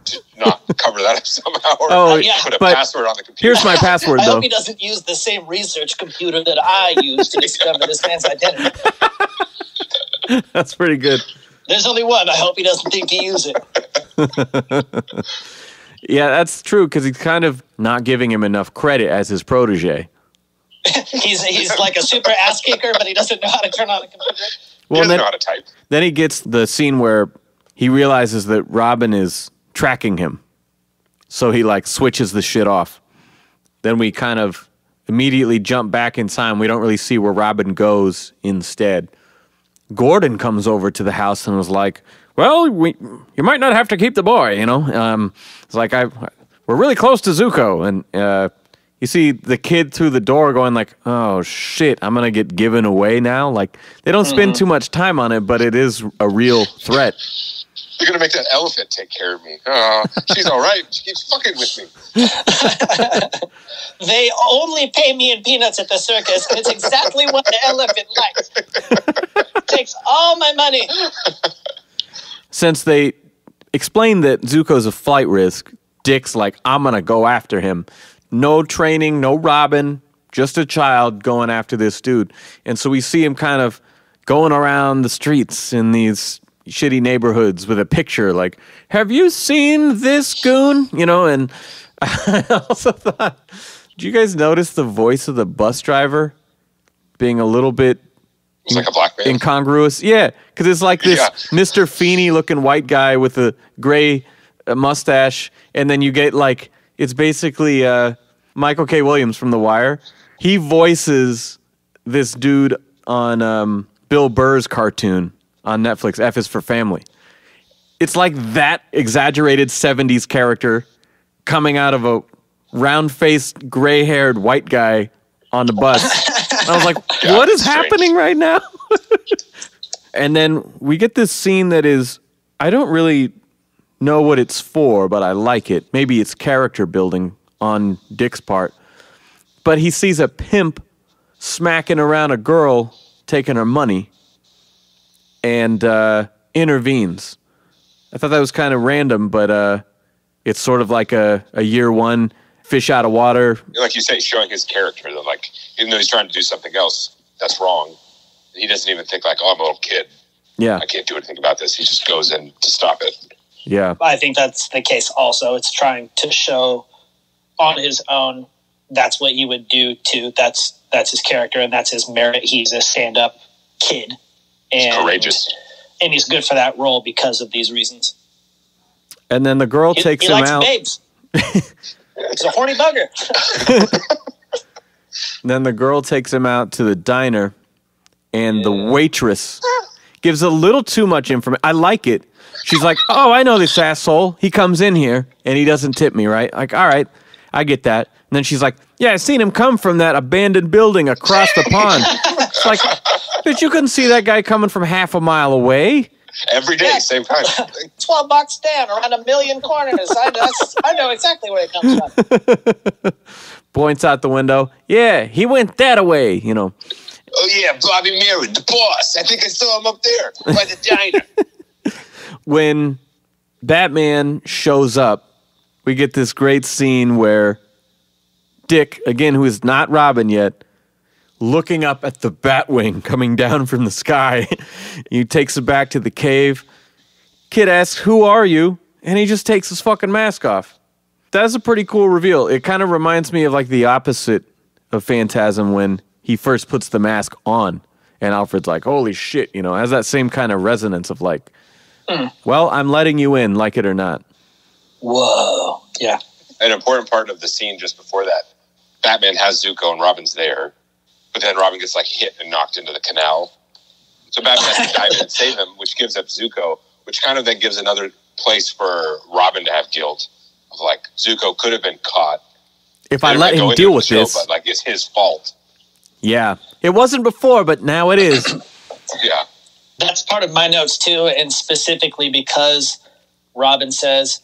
to not [laughs] cover that up somehow or Oh, yeah. put a but password on the computer. Here's my password [laughs] I though. hope he doesn't use the same research computer that I use to discover this man's identity. [laughs] That's pretty good. There's only one. I hope he doesn't think to use it. Yeah, that's true because he's kind of not giving him enough credit as his protege. [laughs] He's he's like a super ass kicker, but he doesn't know how to turn on a computer. he Well, doesn't then, know how to type. then he gets the scene where he realizes that Robin is tracking him. So he like switches the shit off. Then we kind of immediately jump back in time. We don't really see where Robin goes instead. Gordon comes over to the house and was like, "Well, we you might not have to keep the boy, you know." Um, it's like I we're really close to Zucco and uh, you see the kid through the door going like, "Oh shit, I'm going to get given away now." Like they don't spend mm-hmm. too much time on it, but it is a real threat. You're going to make that elephant take care of me. Oh, she's all right. She keeps fucking with me. [laughs] They only pay me in peanuts at the circus, and it's exactly what the elephant likes. Takes all my money. since they explained that Zucco's a flight risk, Dick's like, I'm gonna go after him. No training, no Robin, just a child going after this dude. And so we see him kind of going around the streets in these shitty neighborhoods with a picture like, Have you seen this goon? You know, and [laughs] I also thought, do you guys notice the voice of the bus driver being a little bit It's like a black man. incongruous. Yeah, because it's like this Yeah. Mr. Feeney looking white guy with a gray uh, mustache, and then you get like it's basically uh, Michael K. Williams from The Wire. He voices this dude on um, Bill Burr's cartoon on Netflix. F is for Family. It's like that exaggerated '70s character coming out of a round-faced, gray-haired white guy on the bus. I was like, [laughs] "What is strange. happening right now?" [laughs] and then we get this scene that is I don't really know what it's for, but I like it. Maybe it's character building on Dick's part. But he sees a pimp smacking around a girl taking her money and uh, intervenes. I thought that was kind of random, but uh, it's sort of like a, a year one fish out of water. like you say, showing his character that, like, even though he's trying to do something else that's wrong, he doesn't even think like, "Oh, I'm a little kid. Yeah. I can't do anything about this." He just goes in to stop it. Yeah. I think that's the case also. It's trying to show on his own that's what he would do too. That's that's his character and that's his merit. He's a stand up kid. And Courageous. and he's good for that role because of these reasons. And then the girl He, takes he him likes out. babes. [laughs] he's a horny bugger. [laughs] Then the girl takes him out to the diner, and the waitress gives a little too much information. I like it. She's like, "Oh, I know this asshole. He comes in here and he doesn't tip me, right?" Like, all right, I get that. And then she's like, "Yeah, I seen him come from that abandoned building across the pond." It's like, but you couldn't see that guy coming from half a mile away. Every day, Yeah. same time. [laughs] 12 bucks down around a million corners. I, that's, I know exactly where it comes from. [laughs] Points out the window. Yeah, he went that way. You know. oh yeah, Bobby Merritt, the boss. I think I saw him up there by the diner. [laughs] when Batman shows up, we get this great scene where Dick, again, who is not Robin yet, looking up at the Batwing coming down from the sky. [laughs] he takes it back to the cave. Kid asks, Who are you? And he just takes his fucking mask off. That's a pretty cool reveal. It kind of reminds me of like the opposite of Phantasm when he first puts the mask on. And Alfred's like, Holy shit, you know, has that same kind of resonance of like, mm. well, I'm letting you in, like it or not. Whoa. Yeah. An important part of the scene just before that, Batman has Zucco and Robin's there, but then Robin gets like hit and knocked into the canal. So Batman has to [laughs] dive in and save him, which gives up Zucco, which kind of then gives another place for Robin to have guilt of like Zucco could have been caught. If I let him deal with show, this, but like it's his fault. yeah, it wasn't before, but now it is. [clears throat] Yeah, That's part of my notes too, and specifically because Robin says,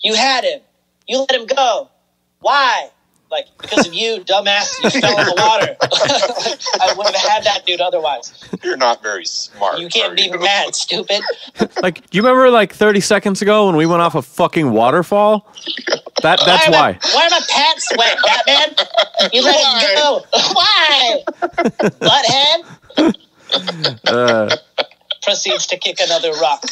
You had him. You let him go. Why? Like, because of you, dumbass, you fell in the water. [laughs] I wouldn't have had that dude otherwise. you're not very smart. You can't be you? mad, stupid. [laughs] like, do you remember like 30 seconds ago when we went off a fucking waterfall? That that's are why. My, why are my pants wet, Batman? You let him go. [laughs] Why? Butthead Uh, proceeds to kick another rock.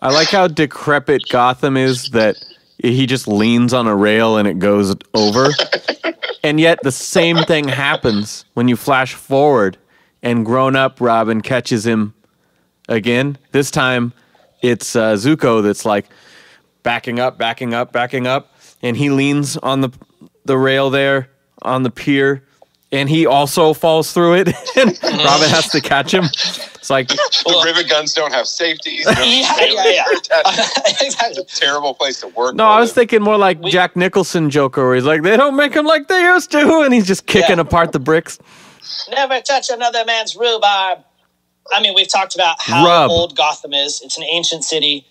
I like how decrepit Gotham is that he just leans on a rail and it goes over. and yet the same thing happens when you flash forward and grown up Robin catches him again. This time it's uh, Zucco that's like backing up, backing up, backing up, and he leans on the the rail there on the pier and he also falls through it [laughs] and Robin has to catch him. It's like The rivet guns don't have safeties. You know? [laughs] Yeah, yeah, [laughs] yeah. exactly. It's a terrible place to work. No, I was them. thinking more like Jack Nicholson Joker, where he's like, they don't make them like they used to, and he's just kicking Yeah. apart the bricks. Never touch another man's rhubarb. I mean, we've talked about how Rub. old Gotham is. It's an ancient city.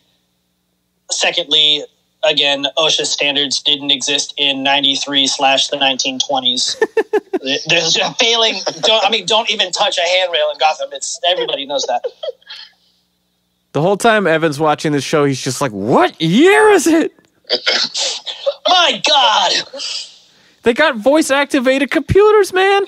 Secondly, again, OSHA standards didn't exist in 93 slash the 1920s. There's a failing. Don't, I mean, don't even touch a handrail in Gotham. It's everybody knows that. The whole time Evan's watching this show, he's just like, what year is it? [laughs] My God. They got voice activated computers, man.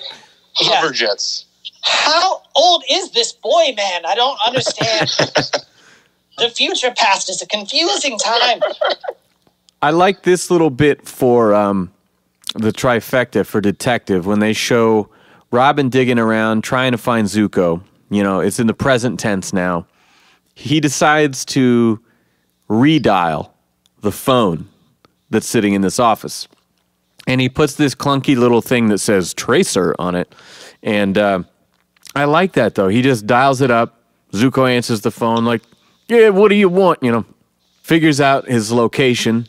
Yeah. hover jets. How old is this boy, man? I don't understand. [laughs] the future past is a confusing time. I like this little bit for um, the trifecta for Detective when they show Robin digging around trying to find Zucco. You know, it's in the present tense now. He decides to redial the phone that's sitting in this office. And he puts this clunky little thing that says Tracer on it. And uh, I like that, though. He just dials it up. Zucco answers the phone, like, Yeah, what do you want? You know, figures out his location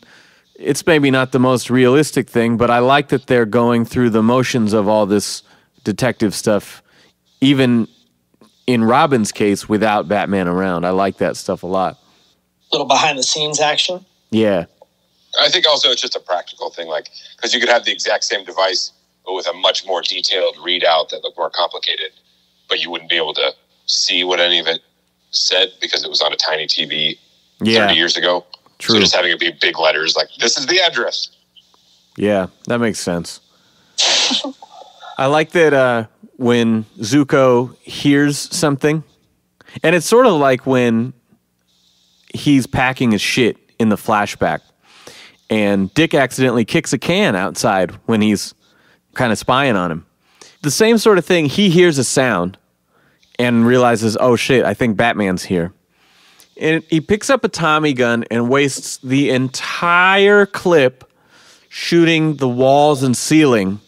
it's maybe not the most realistic thing, but I like that they're going through the motions of all this detective stuff, even in Robin's case without Batman around. I like that stuff a lot. Little behind the scenes action. Yeah. I think also it's just a practical thing, like because you could have the exact same device, but with a much more detailed readout that looked more complicated, but you wouldn't be able to see what any of it said because it was on a tiny TV Yeah. 30 years ago. True. So just having it be big letters, like this is the address. Yeah, that makes sense. I like that uh, when Zucco hears something, and it's sort of like when he's packing his shit in the flashback. And Dick accidentally kicks a can outside when he's kind of spying on him. The same sort of thing, he hears a sound and realizes, oh shit, I think Batman's here. And he picks up a Tommy gun and wastes the entire clip shooting the walls and ceiling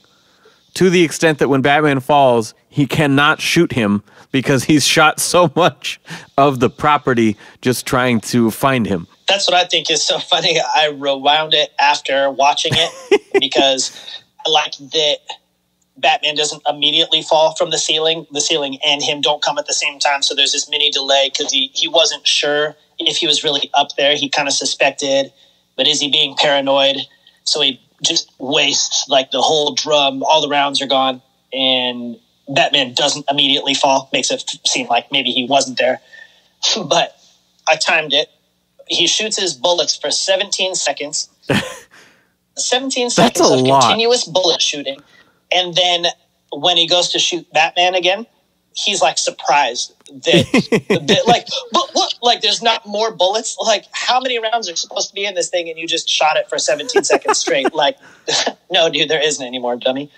to the extent that when Batman falls, he cannot shoot him because he's shot so much of the property just trying to find him. That's what I think is so [laughs] funny. I rewound it after watching it [laughs] because I like that Batman doesn't immediately fall from the ceiling. The ceiling and him don't come at the same time. So there's this mini delay because he, he wasn't sure if he was really up there. He kind of suspected, but is he being paranoid? So he just wastes like the whole drum. All the rounds are gone, and Batman doesn't immediately fall. Makes it seem like maybe he wasn't there. [laughs] but I timed it. He shoots his bullets for 17 seconds. [laughs] 17 seconds of lot. continuous bullet shooting. And then when he goes to shoot Batman again, he's like surprised that, [laughs] that like, but what? Like, there's not more bullets. Like, how many rounds are supposed to be in this thing, and you just shot it for 17 seconds straight? [laughs] Like, [laughs] no, dude, there isn't anymore, dummy.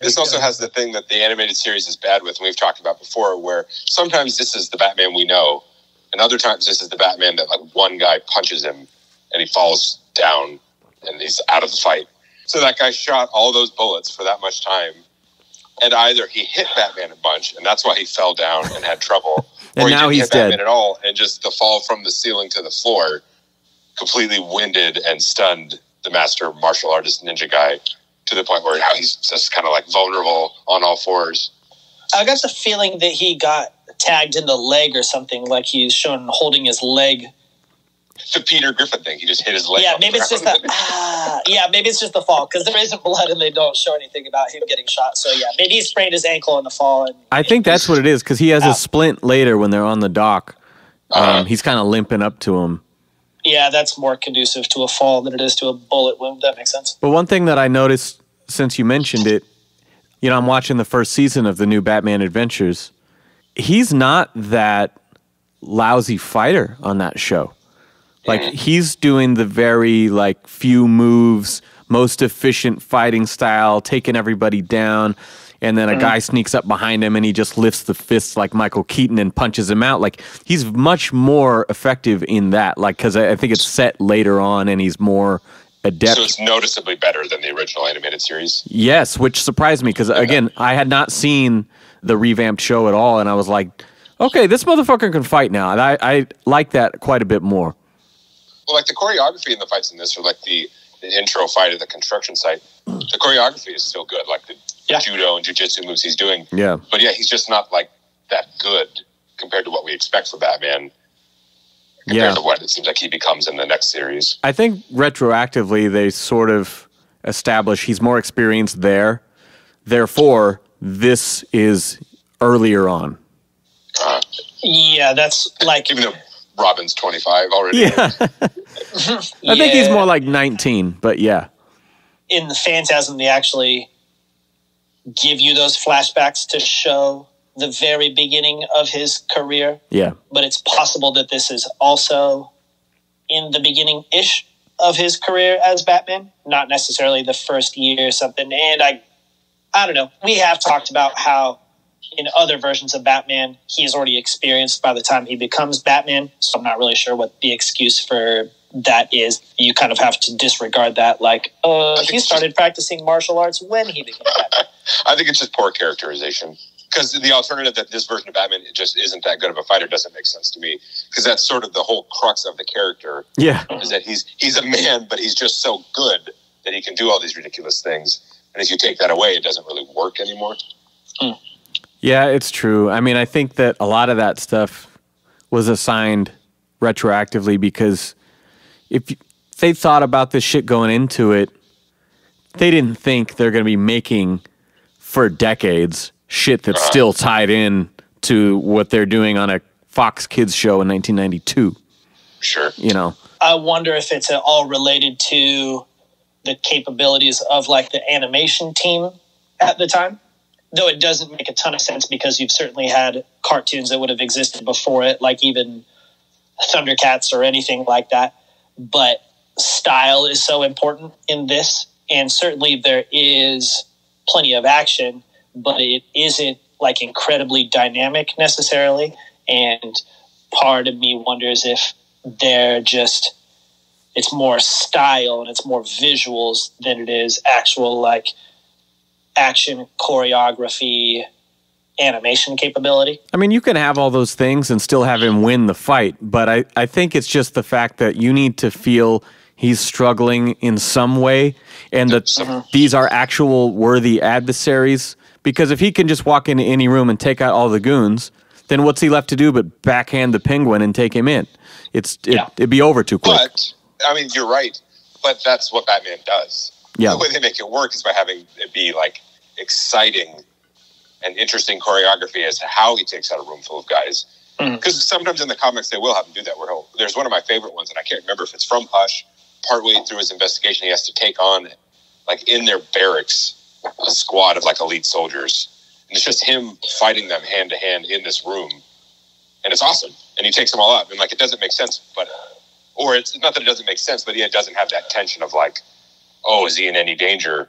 This also has the thing that the animated series is bad with, and we've talked about before, where sometimes this is the Batman we know, and other times this is the Batman that like one guy punches him and he falls down and he's out of the fight. So that guy shot all those bullets for that much time, and either he hit Batman a bunch, and that's why he fell down and had trouble, [laughs] And or he now didn't he's hit Batman dead. at all, and just the fall from the ceiling to the floor completely winded and stunned the master martial artist ninja guy to the point where now he's just kind of like vulnerable on all fours. I got the feeling that he got tagged in the leg or something, like he's shown holding his leg. The Peter Griffin thing, he just hit his leg. Yeah, maybe it's just ground. that. Ah, yeah, maybe it's just the fall because there isn't blood and they don't show anything about him getting shot. So yeah, maybe he sprained his ankle in the fall. And I think that's what it is because he has a splint later when they're on the dock. Um, Uh-huh. he's kind of limping up to him. yeah, that's more conducive to a fall than it is to a bullet wound. That makes sense. But one thing that I noticed since you mentioned it, you know, I'm watching the first season of the new Batman Adventures. He's not that lousy fighter on that show. Like he's doing the very like few moves, most efficient fighting style, taking everybody down. And then a mm-hmm. guy sneaks up behind him and he just lifts the fists like Michael Keaton and punches him out. Like he's much more effective in that. Like because I, I think it's set later on and he's more adept. So it's noticeably better than the original animated series. Yes, which surprised me because again, I had not seen the revamped show at all, and I was like, okay, this motherfucker can fight now, and I, I like that quite a bit more. Well, like the choreography in the fights in this, or like the, the intro fight at the construction site, the choreography is still good. Like the Yeah. judo and jujitsu moves he's doing. Yeah, But yeah, he's just not like that good compared to what we expect for Batman. Compared yeah. to what it seems like he becomes in the next series. I think retroactively they sort of establish he's more experienced there, therefore this is earlier on. Uh, Yeah, that's like even though Robin's 25 already. Yeah, [laughs] I think he's more like 19, but yeah, in the Phantasm. They actually give you those flashbacks to show the very beginning of his career. yeah, but it's possible that this is also in the beginning ish of his career as Batman, not necessarily the first year or something. And I, I don't know. We have talked about how in other versions of Batman, he is already experienced by the time he becomes Batman. So I'm not really sure what the excuse for that is. You kind of have to disregard that. Like, uh, he it's started practicing martial arts when he became Batman. [laughs] I think it's just poor characterization. Because the alternative that this version of Batman just isn't that good of a fighter doesn't make sense to me. Because that's sort of the whole crux of the character yeah. is that he's he's a man, but he's just so good that he can do all these ridiculous things. And if you take that away, it doesn't really work anymore. Yeah, it's true. I mean, I think that a lot of that stuff was assigned retroactively because if they thought about this shit going into it, they didn't think they're going to be making for decades shit that's uh-huh. still tied in to what they're doing on a Fox Kids show in 1992. Sure. You know, I wonder if it's at all related to the capabilities of like the animation team at the time. Though it doesn't make a ton of sense because you've certainly had cartoons that would have existed before it, like even Thundercats or anything like that. But style is so important in this. And certainly there is plenty of action, but it isn't like incredibly dynamic necessarily. And part of me wonders if they're just it's more style and it's more visuals than it is actual like action choreography animation capability I mean, you can have all those things and still have him win the fight, but I, I think it's just the fact that you need to feel he's struggling in some way and that these are actual worthy adversaries. Because if he can just walk into any room and take out all the goons, then what's he left to do but backhand the penguin and take him in? It's it, Yeah. it'd be over too quick. But I mean, you're right. But that's what Batman does. Yeah. The way they make it work is by having it be like exciting and interesting choreography as to how he takes out a room full of guys. Mhm. Because sometimes in the comics they will have him do that. Where he'll, there's one of my favorite ones, and I can't remember if it's from Hush. Partway through his investigation, he has to take on, like in their barracks, a squad of like elite soldiers, and it's just him fighting them hand to hand in this room, and it's awesome. And he takes them all out, and like it doesn't make sense, but or it's not that it doesn't make sense, but it doesn't have that tension of like, oh, is he in any danger?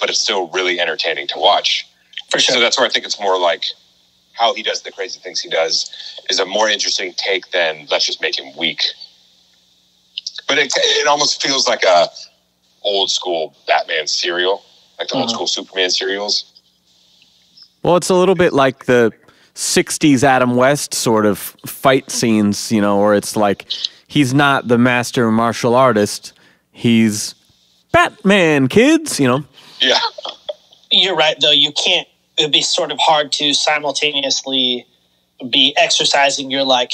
But it's still really entertaining to watch. for sure So that's where I think it's more like how he does the crazy things he does is a more interesting take than let's just make him weak. But it, it almost feels like a old school Batman serial, like the old Mhm. school Superman serials. Well, it's a little bit like the 60s Adam West sort of fight scenes, you know, where it's like he's not the master martial artist, he's Batman, kids, you know. Yeah, You're right, though. You can't. It would be sort of hard to simultaneously be exercising your like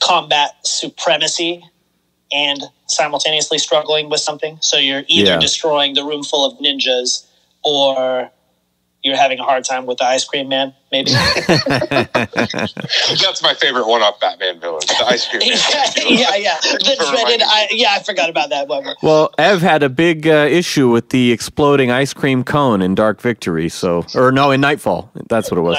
combat supremacy and simultaneously struggling with something. So you're either Yeah. destroying the room full of ninjas or you're having a hard time with the ice cream man, maybe. that's my favorite one-off Batman villain, the ice cream. Man. [laughs] yeah, yeah. The dreaded. I, yeah, I forgot about that one. Well, Ev had a big uh, issue with the exploding ice cream cone in Dark Victory, so or no, in Nightfall. That's what it was.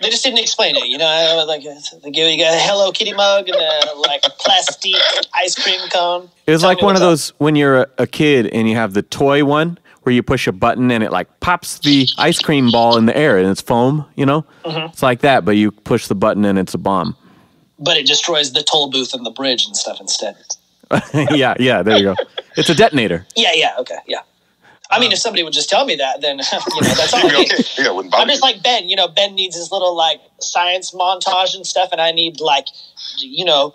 They just didn't explain it, you know. I was Like they give you a Hello Kitty mug and a like plastic ice cream cone. It was Tell like one of up. those when you're a, a kid and you have the toy one where you push a button and it like pops the ice cream ball in the air and it's foam, you know? Mm-hmm. It's like that, but you push the button and it's a bomb. but it destroys the toll booth and the bridge and stuff instead. [laughs] yeah, yeah, there you go. It's a detonator. Yeah, yeah, okay, yeah. I mean, if somebody would just tell me that, then [laughs] you know that's all. I [laughs] be need. okay. Yeah, it wouldn't bother I'm just like Ben. You know, Ben needs his little like science montage and stuff, and I need like, you know,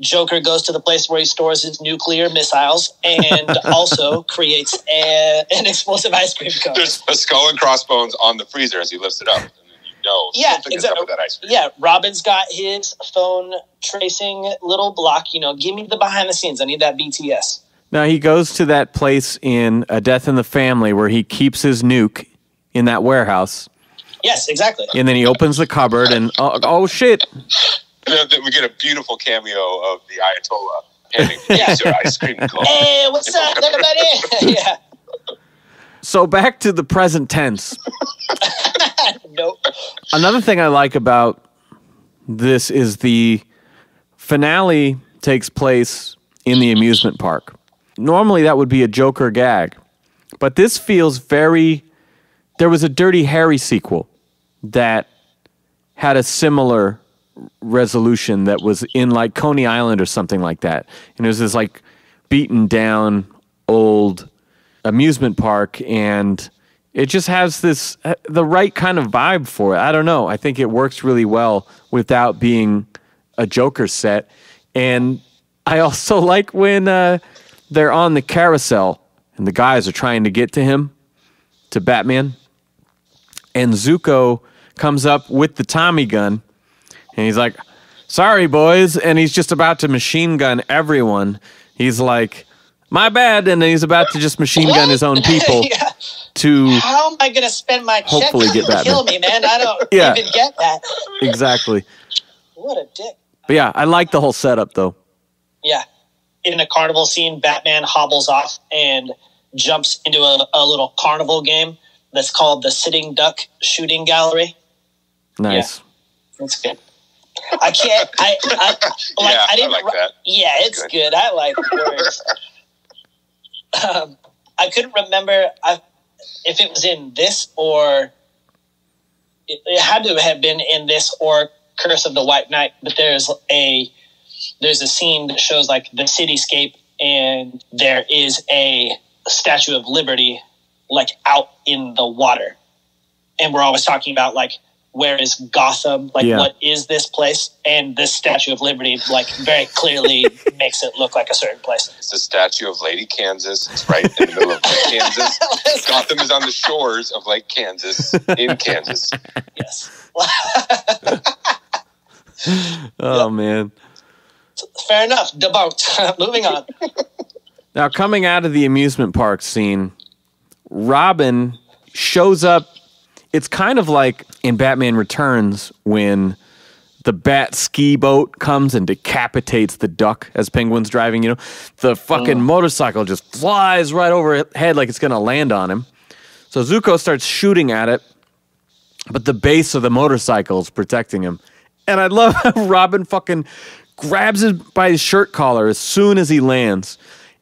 Joker goes to the place where he stores his nuclear missiles and [laughs] also creates a, an explosive ice cream cone. There's a skull and crossbones on the freezer as he lifts it up, and you know Yeah, something is up exactly. with that ice cream. Yeah, Robin's got his phone tracing little block. You know, give me the behind the scenes. I need that BTS. Now he goes to that place in A Death in the Family where he keeps his nuke in that warehouse, Yes, exactly. and then he opens the cupboard and oh, oh shit! [laughs] And then we get a beautiful cameo of the Ayatollah handing Yeah. yeah. ice cream cone. [laughs] Hey, what's up, everybody? [laughs] yeah. So back to the present tense. Nope. Another thing I like about this is the finale takes place in the amusement park. Normally that would be a Joker gag, but this feels very. There was a Dirty Harry sequel that had a similar resolution that was in like Coney Island or something like that. And it was this like beaten down old amusement park and it just has this uh, the right kind of vibe for it. I don't know. I think it works really well without being a Joker set. And I also [laughs] like when uh, they're on the carousel and the guys are trying to get to him, to Batman. And Zucco comes up with the Tommy gun and he's like, sorry, boys. And he's just about to machine gun everyone. He's like, my bad. And then he's about to just machine gun his own [laughs] people yeah. to How am I going to spend my check Hopefully get to Batman. kill me, man? I don't [laughs] Yeah. even get that. exactly. What a dick. But yeah, I like the whole setup though. Yeah. In a carnival scene, Batman hobbles off and jumps into a, a little carnival game that's called the Sitting Duck Shooting Gallery. Nice. That's good. I can't. I, I [laughs] like. Yeah, I didn't. I like that. Yeah, it's Good. good. I like words. [laughs] um, I couldn't remember I, if it was in this or it, it had to have been in this or Curse of the White Knight. But there's a there's a scene that shows like the cityscape, and there is a Statue of Liberty like out in the water, and we're always talking about like where is Gotham? Like, Yeah. what is this place? And this Statue of Liberty, like, very clearly [laughs] makes it look like a certain place. It's the statue of Lady Kansas. It's right in the middle of Lake Kansas. [laughs] Gotham is on the shores of Lake Kansas in [laughs] Kansas. yes. Oh man. Fair enough. Debunked. Moving on. Now, coming out of the amusement park scene, Robin shows up. It's kind of like in Batman Returns when the bat ski boat comes and decapitates the duck as Penguin's driving. You know, the fucking mm. motorcycle just flies right overhead like it's going to land on him. So Zucco starts shooting at it, but the base of the motorcycle is protecting him. And I love [laughs] how Robin fucking grabs him by his shirt collar as soon as he lands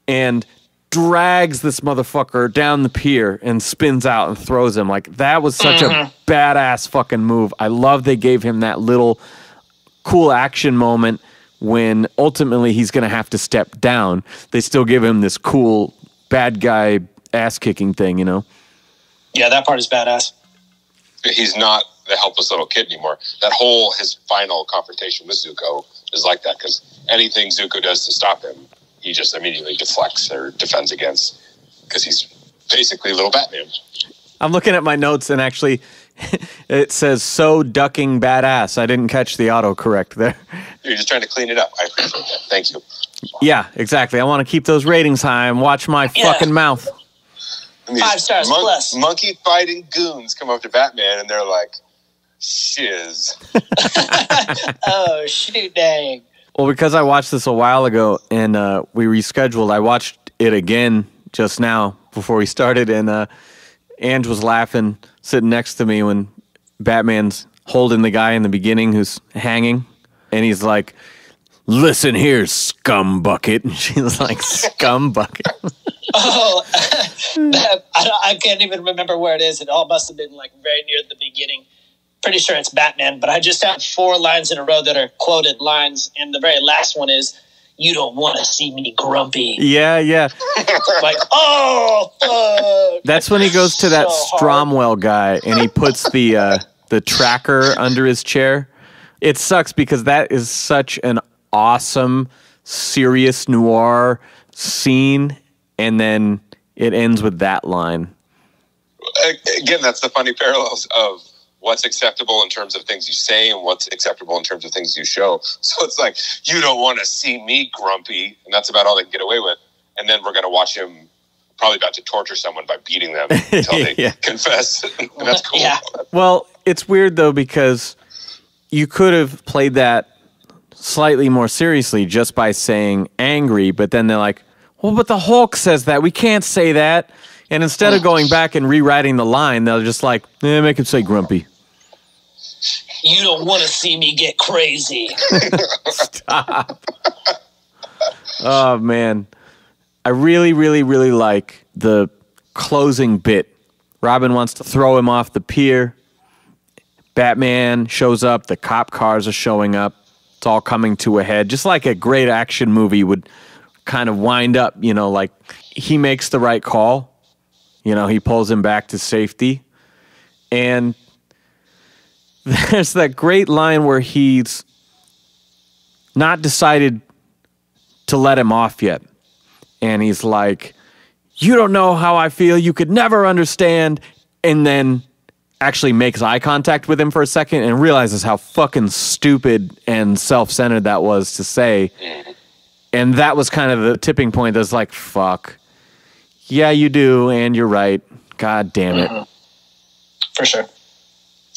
and drags this motherfucker down the pier and spins out and throws him. Like that was such a mm-hmm. badass fucking move. I love they gave him that little cool action moment when ultimately he's going to have to step down. They still give him this cool bad guy ass kicking thing, you know? Yeah, that part is badass. He's not the helpless little kid anymore. That whole his final confrontation with Zucco is like that because anything Zucco does to stop him, he just immediately deflects or defends against because he's basically little Batman. I'm looking at my notes and actually [laughs] it says so ducking badass. I didn't catch the autocorrect there. You're just trying to clean it up. I appreciate that. Thank you. Yeah, exactly. I want to keep those ratings high and watch my Yeah. fucking mouth. Five stars plus. Monkey fighting goons come up to Batman and they're like, shiz. [laughs] Oh, shoot, dang. Well, because I watched this a while ago and uh, we rescheduled, I watched it again just now before we started, and uh, Ange was laughing sitting next to me when Batman's holding the guy in the beginning who's hanging, and he's like, "Listen here, scumbucket," [laughs] and she's like, "Scumbucket." [laughs] Oh, [laughs] that, I, I can't even remember where it is. It all must have been like very near the beginning. Pretty sure it's Batman, but I just have four lines in a row that are quoted lines, and the very last one is, "You don't want to see me grumpy." yeah, yeah. [laughs] like, oh, fuck. That's when he goes to that So hard. Stromwell guy and he puts the uh, the tracker under his chair. It sucks because that is such an awesome, serious noir scene, and then it ends with that line. Again, that's the funny parallels of what's acceptable in terms of things you say and what's acceptable in terms of things you show. [laughs] So it's like, you don't want to see me grumpy. And that's about all they can get away with. And then we're going to watch him probably about to torture someone by beating them until they [laughs] Yeah. confess. and [laughs] that's cool. Yeah. Well, it's weird though because you could have played that slightly more seriously just by saying angry, but then they're like, "Well, but the Hulk says that. We can't say that." And instead of going back and rewriting the line, they're just like, eh, "Make him say grumpy." You don't want to see me get crazy. Stop. Oh man, I really, really, really like the closing bit. Robin wants to throw him off the pier. Batman shows up. The cop cars are showing up. It's all coming to a head, just like a great action movie would kind of wind up. You know, like he makes the right call. You know, he pulls him back to safety, and [laughs] there's that great line where he's not decided to let him off yet. And he's like, You don't know how I feel. You could never understand. And then actually makes eye contact with him for a second and realizes how fucking stupid and self centered that was to say. And that was kind of the tipping point that's like, fuck. Yeah, you do. And you're right. God damn it. For sure.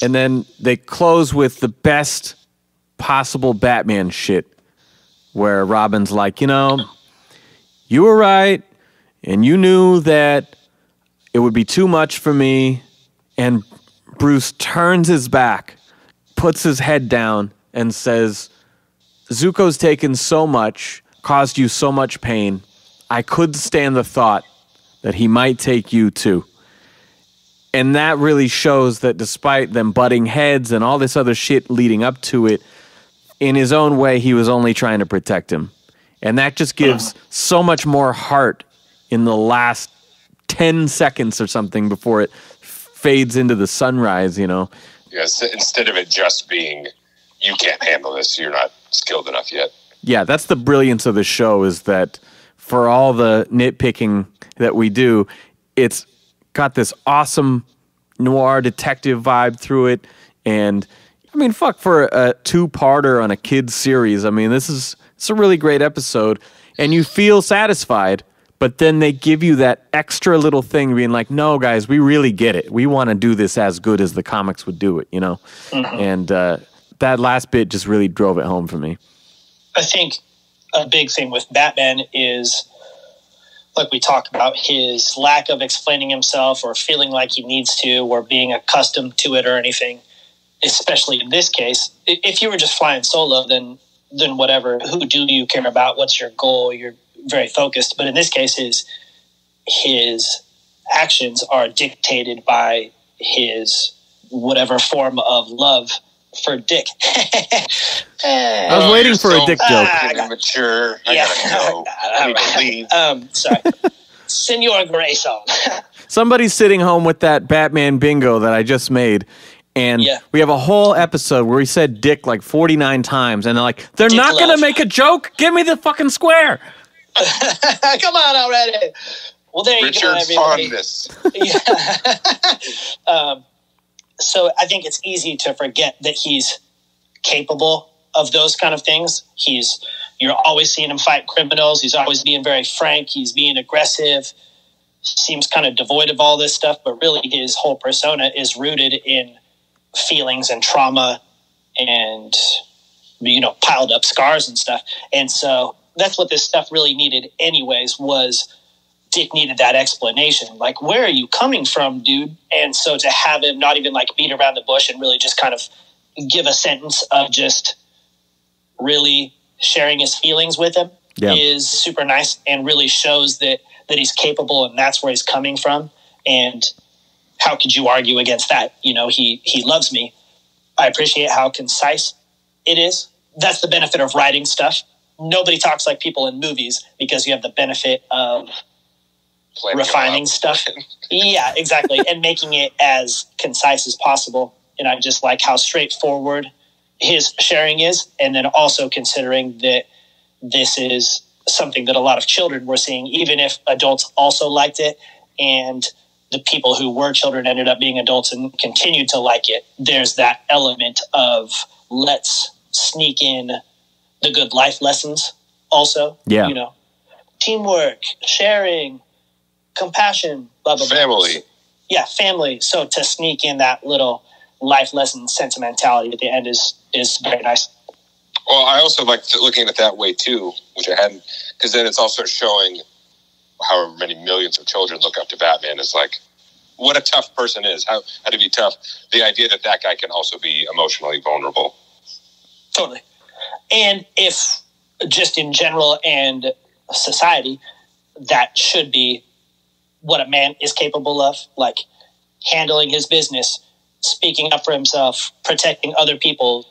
And then they close with the best possible Batman shit, where Robin's like, you know, you were right, and you knew that it would be too much for me. And Bruce turns his back, puts his head down, and says, Zucco's taken so much, caused you so much pain. I could stand the thought that he might take you too. And that really shows that despite them butting heads and all this other shit leading up to it, in his own way, he was only trying to protect him. And that just gives so much more heart in the last 10 seconds or something before it fades into the sunrise, you know? Yes, instead of it just being, you can't handle this, you're not skilled enough yet. Yeah, that's the brilliance of the show is that for all the nitpicking that we do, it's got this awesome noir detective vibe through it. And I mean, fuck, for a two parter on a kid's series, I mean, this is it's a really great episode. And you feel satisfied, but then they give you that extra little thing being like, no, guys, we really get it. We want to do this as good as the comics would do it, you know? And uh, that last bit just really drove it home for me. I think a big thing with Batman is, like we talk about, his lack of explaining himself or feeling like he needs to or being accustomed to it or anything. Especially in this case, if you were just flying solo, then then whatever. Who do you care about? What's your goal? You're very focused. But in this case, his his actions are dictated by his whatever form of love for Dick. I was Oh, waiting you're for a dick [laughs] joke. I got- Immature. I Yeah. gotta go. [laughs] I need to leave. um, sorry, [laughs] Senor Grayson. Somebody's sitting home with that Batman bingo that I just made. And Yeah. we have a whole episode where he said dick like 49 times. And they're like, they're Dick not going to make a joke. Give me the fucking square. Come on already. Well, there you Richard go, everybody. Fondness. Yeah. um, so I think it's easy to forget that he's capable of those kind of things. He's you're always seeing him fight criminals. He's always being very frank. He's being aggressive. Seems kind of devoid of all this stuff, but really his whole persona is rooted in feelings and trauma and you know piled up scars and stuff. And so that's what this stuff really needed anyways was Dick needed that explanation. Like, where are you coming from, dude? And so to have him not even like beat around the bush and really just kind of give a sentence of just really sharing his feelings with him Yeah. is super nice and really shows that that he's capable and that's where he's coming from. And how could you argue against that? You know, he he loves me. I appreciate how concise it is. That's the benefit of writing stuff. Nobody talks like people in movies because you have the benefit of refining stuff. Yeah, exactly. [laughs] and making it as concise as possible. And I just like how straightforward his sharing is. And then also considering that this is something that a lot of children were seeing, even if adults also liked it. And the people who were children ended up being adults and continued to like it. There's that element of let's sneak in the good life lessons also. Yeah. You know, teamwork, sharing, compassion, blah, blah, blah. Family. Yeah, family. So to sneak in that little life lesson sentimentality at the end is is very nice. Well, I also like looking at it that way too, which I hadn't, because then it's also showing however many millions of children look up to Batman is like what a tough person is, how how to be tough. The idea that that guy can also be emotionally vulnerable. Totally. And if just in general and society, that should be what a man is capable of, like handling his business, speaking up for himself, protecting other people,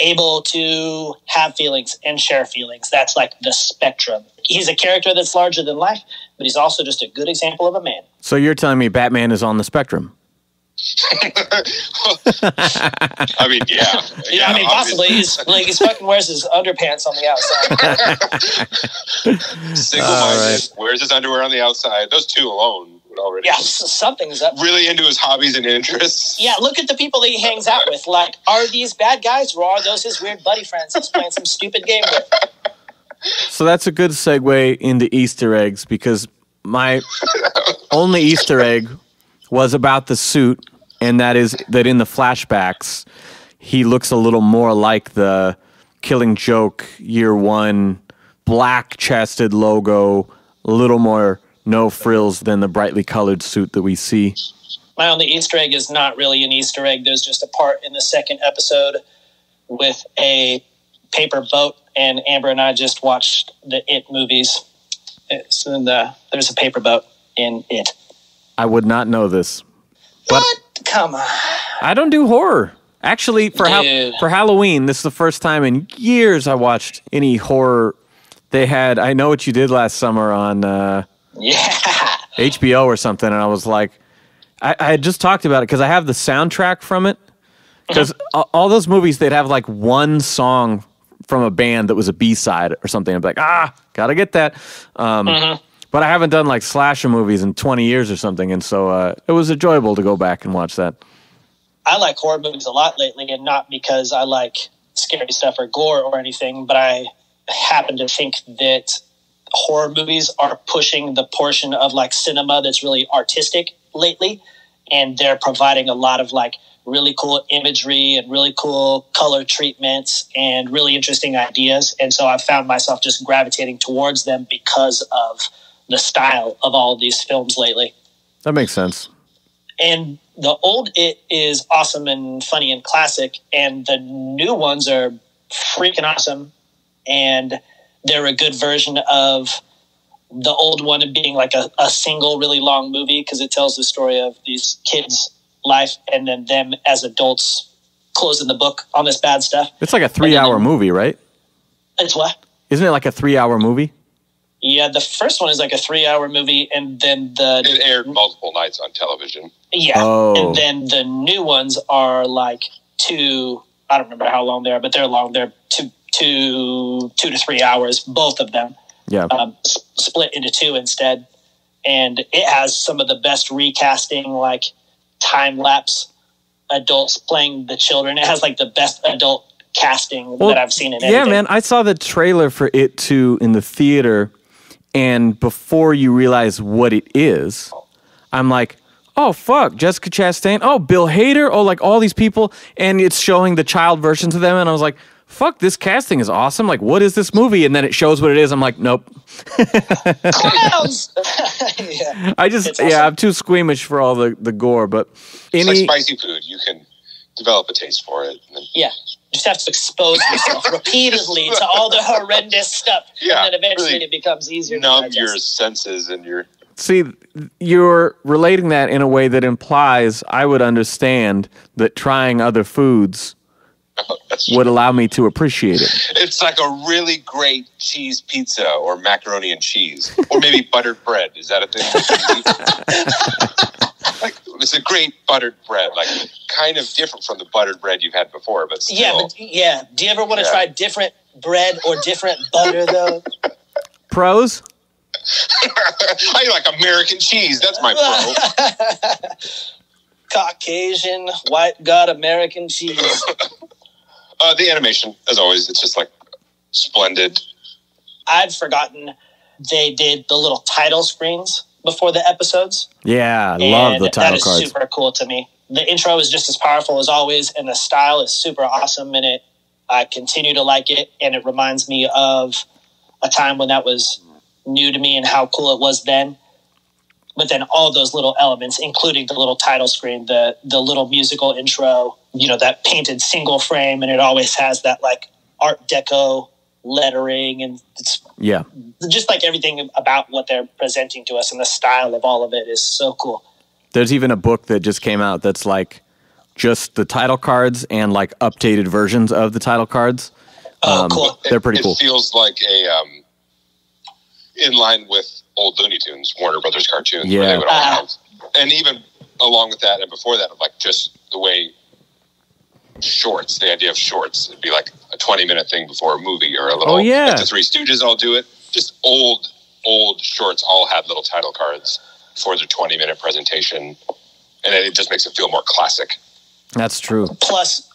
able to have feelings and share feelings. That's like the spectrum. He's a character that's larger than life, but he's also just a good example of a man. So you're telling me Batman is on the spectrum? I mean, yeah, Yeah, I mean, possibly he's like he's fucking wears his underpants on the outside. [laughs] single-minded. All right. Wears his underwear on the outside. Those two alone would already yeah, something's up. really into his hobbies and interests. Yeah, look at the people that he hangs out with. Like, are these bad guys or are those his weird buddy friends he's playing some stupid game with? So that's a good segue into Easter eggs because my [laughs] only Easter egg was about the suit, and that is that in the flashbacks, he looks a little more like the Killing Joke Year One black chested logo, a little more no frills than the brightly colored suit that we see. My only Easter egg is not really an Easter egg. There's just a part in the second episode with a paper boat, and Amber and I just watched the It movies. It's in the, there's a paper boat in It. I would not know this. But what? Come on. I don't do horror. Actually, for ha- for Halloween, this is the first time in years I watched any horror. They had I know what you did last summer on uh, Yeah. HBO or something, and I was like, I, I had just talked about it because I have the soundtrack from it. Because all those movies, they'd have like one song from a band that was a B side or something. I'd be like, ah, gotta get that. Um, But I haven't done like slasher movies in 20 years or something, and so uh, it was enjoyable to go back and watch that. I like horror movies a lot lately, and not because I like scary stuff or gore or anything, but I happen to think that horror movies are pushing the portion of like cinema that's really artistic lately, and they're providing a lot of like really cool imagery and really cool color treatments and really interesting ideas. And so I've found myself just gravitating towards them because of the style of all of these films lately That makes sense. and the old it is awesome and funny and classic and the new ones are freaking awesome and they're a good version of the old one being like a, a single really long movie because it tells the story of these kids life and then them as adults closing the book on this bad stuff It's like a three hour movie, right? it's what Isn't it like a three hour movie? Yeah the first one is like a three hour movie and then the It aired multiple nights on television. Yeah. Oh. And then the new ones are like two I don't remember how long they are, but they're long. They're two two two to three hours, both of them. Yeah. Um, s- split into two instead. And it has some of the best recasting, like time lapse adults playing the children. It has like the best adult casting Well, that I've seen in Yeah, anything. man. I saw the trailer for it too in the theater, and before you realize what it is, I'm like, oh fuck, Jessica Chastain, oh Bill Hader, oh like all these people, and it's showing the child version to them, and I was like. Fuck, this casting is awesome. Like, what is this movie? And then it shows what it is. I'm like, nope. Yeah. [laughs] I just, It's yeah, awesome. I'm too squeamish for all the, the gore. But It's any, like spicy food. You can develop a taste for it. And then, Yeah. Just have to expose yourself [laughs] repeatedly to all the horrendous stuff. Yeah, and then eventually really it becomes easier numb digest. your senses and your. see, you're relating that in a way that implies I would understand that trying other foods [laughs] oh, That's would allow me to appreciate it. It's like a really great cheese pizza or macaroni and cheese, or maybe [laughs] buttered bread. Is that a thing? Like it's a great buttered bread, like kind of different from the buttered bread you've had before, but still. Yeah, but yeah. Do you ever want to Yeah. try different bread or different butter though? Pros? [laughs] I like American cheese. That's my pro. [laughs] Caucasian, white god American cheese. [laughs] Uh, the animation, as always, it's just like splendid. I'd forgotten they did the little title screens before the episodes. Yeah, I love the title that is cards. super cool to me. The intro is just as powerful as always, and the style is super awesome. And it, I continue to like it, and it reminds me of a time when that was new to me and how cool it was then. But then all those little elements, including the little title screen, the the little musical intro, you know, that painted single frame, and it always has that like Art Deco lettering, and it's Yeah. just like everything about what they're presenting to us, and the style of all of it is so cool. There's even a book that just came out that's like just the title cards and like updated versions of the title cards. Oh, Um, cool. They're pretty it cool. feels like a um, in line with old Looney Tunes, Warner Brothers cartoons, where Yeah. they would all Ah. have, and even along with that and before that, like just the way shorts, the idea of shorts, it'd be like a twenty-minute thing before a movie or a little. Oh, yeah. like the Three Stooges all do it. Just old, old shorts all had little title cards for their twenty-minute presentation, and it just makes it feel more classic. That's true. Plus,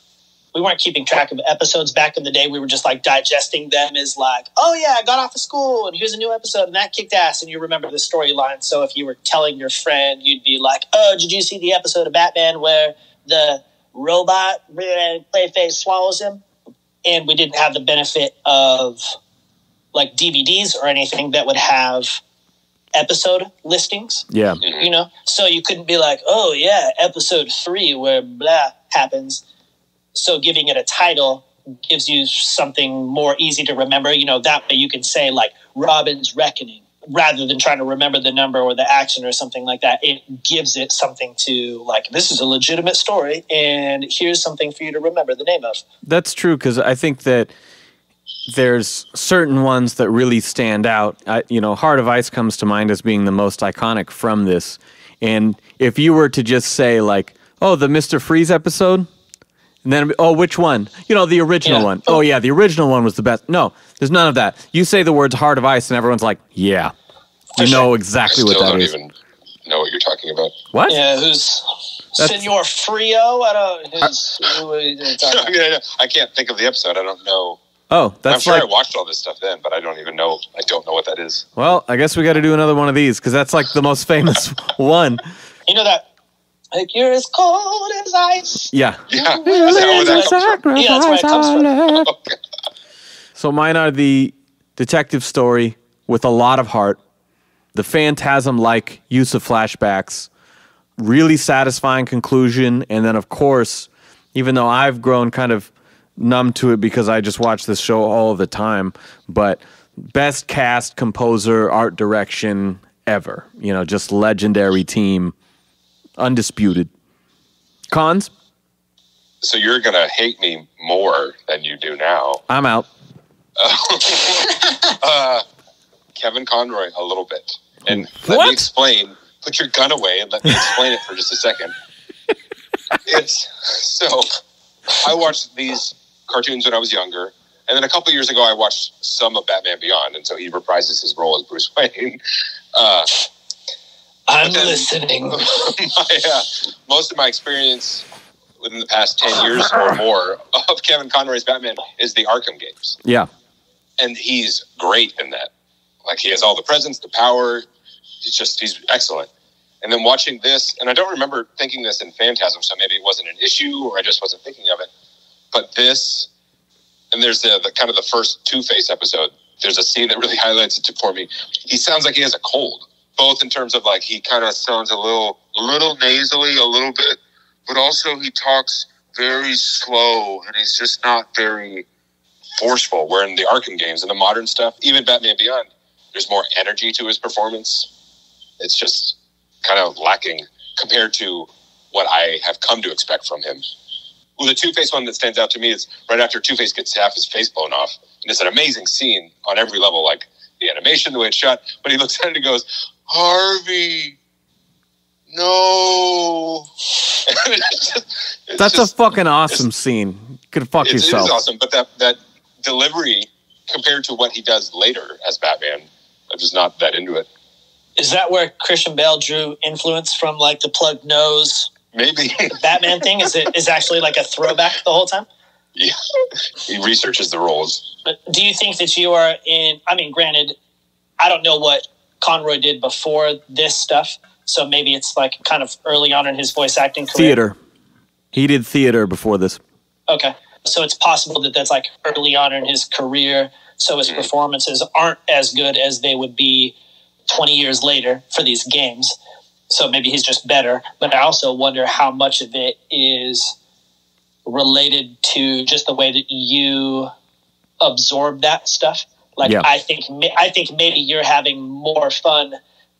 we weren't keeping track of episodes back in the day. We were just like digesting them as like, oh yeah, I got off of school and here's a new episode and that kicked ass and you remember the storyline. So if you were telling your friend, you'd be like, oh, did you see the episode of Batman where the robot Clayface swallows him? And we didn't have the benefit of like DVDs or anything that would have episode listings. Yeah. Mm-hmm. you know? So you couldn't be like oh yeah episode three where blah happens. So giving it a title gives you something more easy to remember. You know, that way you can say like Robin's Reckoning rather than trying to remember the number or the action or something like that. It gives it something to like, this is a legitimate story and here's something for you to remember the name of. That's true because I think that there's certain ones that really stand out. I, you know, Heart of Ice comes to mind as being the most iconic from this. And if you were to just say like, "Oh, the Mister Freeze episode," and then oh, which one? You know, the original Yeah. one. Oh yeah, the original one was the best. No, there's none of that. You say the words "Heart of Ice," and everyone's like, "Yeah." You For know sure. I exactly still what that don't even know what you're talking about. What? Yeah, who's That's- Senor Frio? I don't. Who's, who are you talking [laughs] I about? mean, I, know- I can't think of the episode. I don't know. Oh, I'm that's sure like. I watched all this stuff then, but I don't even know. I don't know what that is. Well, I guess we got to do another one of these because that's like the most famous [laughs] one. You know that. Like you're as cold as ice. Yeah. Yeah, is that where that comes from? Yeah, that's where it comes from. So mine are the detective story with a lot of heart, the phantasm like use of flashbacks, really satisfying conclusion, and then, of course, even though I've grown kind of numb to it because I just watch this show all the time, but best cast, composer, art direction ever. You know, just legendary team, undisputed. Cons, So you're gonna hate me more than you do now. I'm out. [laughs] uh, Kevin Conroy a little bit. And let What? me explain. Put your gun away and let me explain it for just a second. [laughs] It's so I watched these cartoons when I was younger, and then a couple years ago I watched some of Batman Beyond, and so he reprises his role as Bruce Wayne. Uh, I'm then- listening. [laughs] my, uh, most of my experience within the past 10 years or more of Kevin Conroy's Batman is the Arkham games Yeah. And he's great in that. Like he has all the presence, the power. He's just he's excellent. And then watching this, and I don't remember thinking this in Phantasm, so maybe it wasn't an issue, or I just wasn't thinking of it. But this, and there's the, the kind of the first Two Face episode. There's a scene that really [laughs] highlights it to, for me. He sounds like he has a cold, both in terms of like he kind of sounds a little, a little nasally, a little bit, but also he talks very slow, and he's just not very forceful. Where in the Arkham games and the modern stuff, even Batman Beyond, there's more energy to his performance. It's just kind of lacking compared to what I have come to expect from him. Well, the Two Face one that stands out to me is right after Two Face gets half his face blown off, and it's an amazing scene on every level, like the animation, the way it's shot. But he looks at it and he goes, "Harvey, no." It's [laughs] just- it's That's just- a fucking awesome scene. You could fuck it, it is yourself. awesome, but that that delivery compared to what he does later as Batman, I'm just not that into it. Is that where Christian Bale drew influence from, like the plugged nose Maybe [laughs] Batman thing? Is it is actually like a throwback the whole time? yeah, he researches the roles. But do you think that you are in? I mean, granted, I don't know what Conroy did before this stuff, so maybe it's like kind of early on in his voice acting career. Theater. He did theater before this. Okay, so it's possible that that's like early on in his career, so his mm. performances aren't as good as they would be twenty years later for these games. So maybe he's just better. But I also wonder how much of it is related to just the way that you absorb that stuff. Like Yeah. I think I think maybe you're having more fun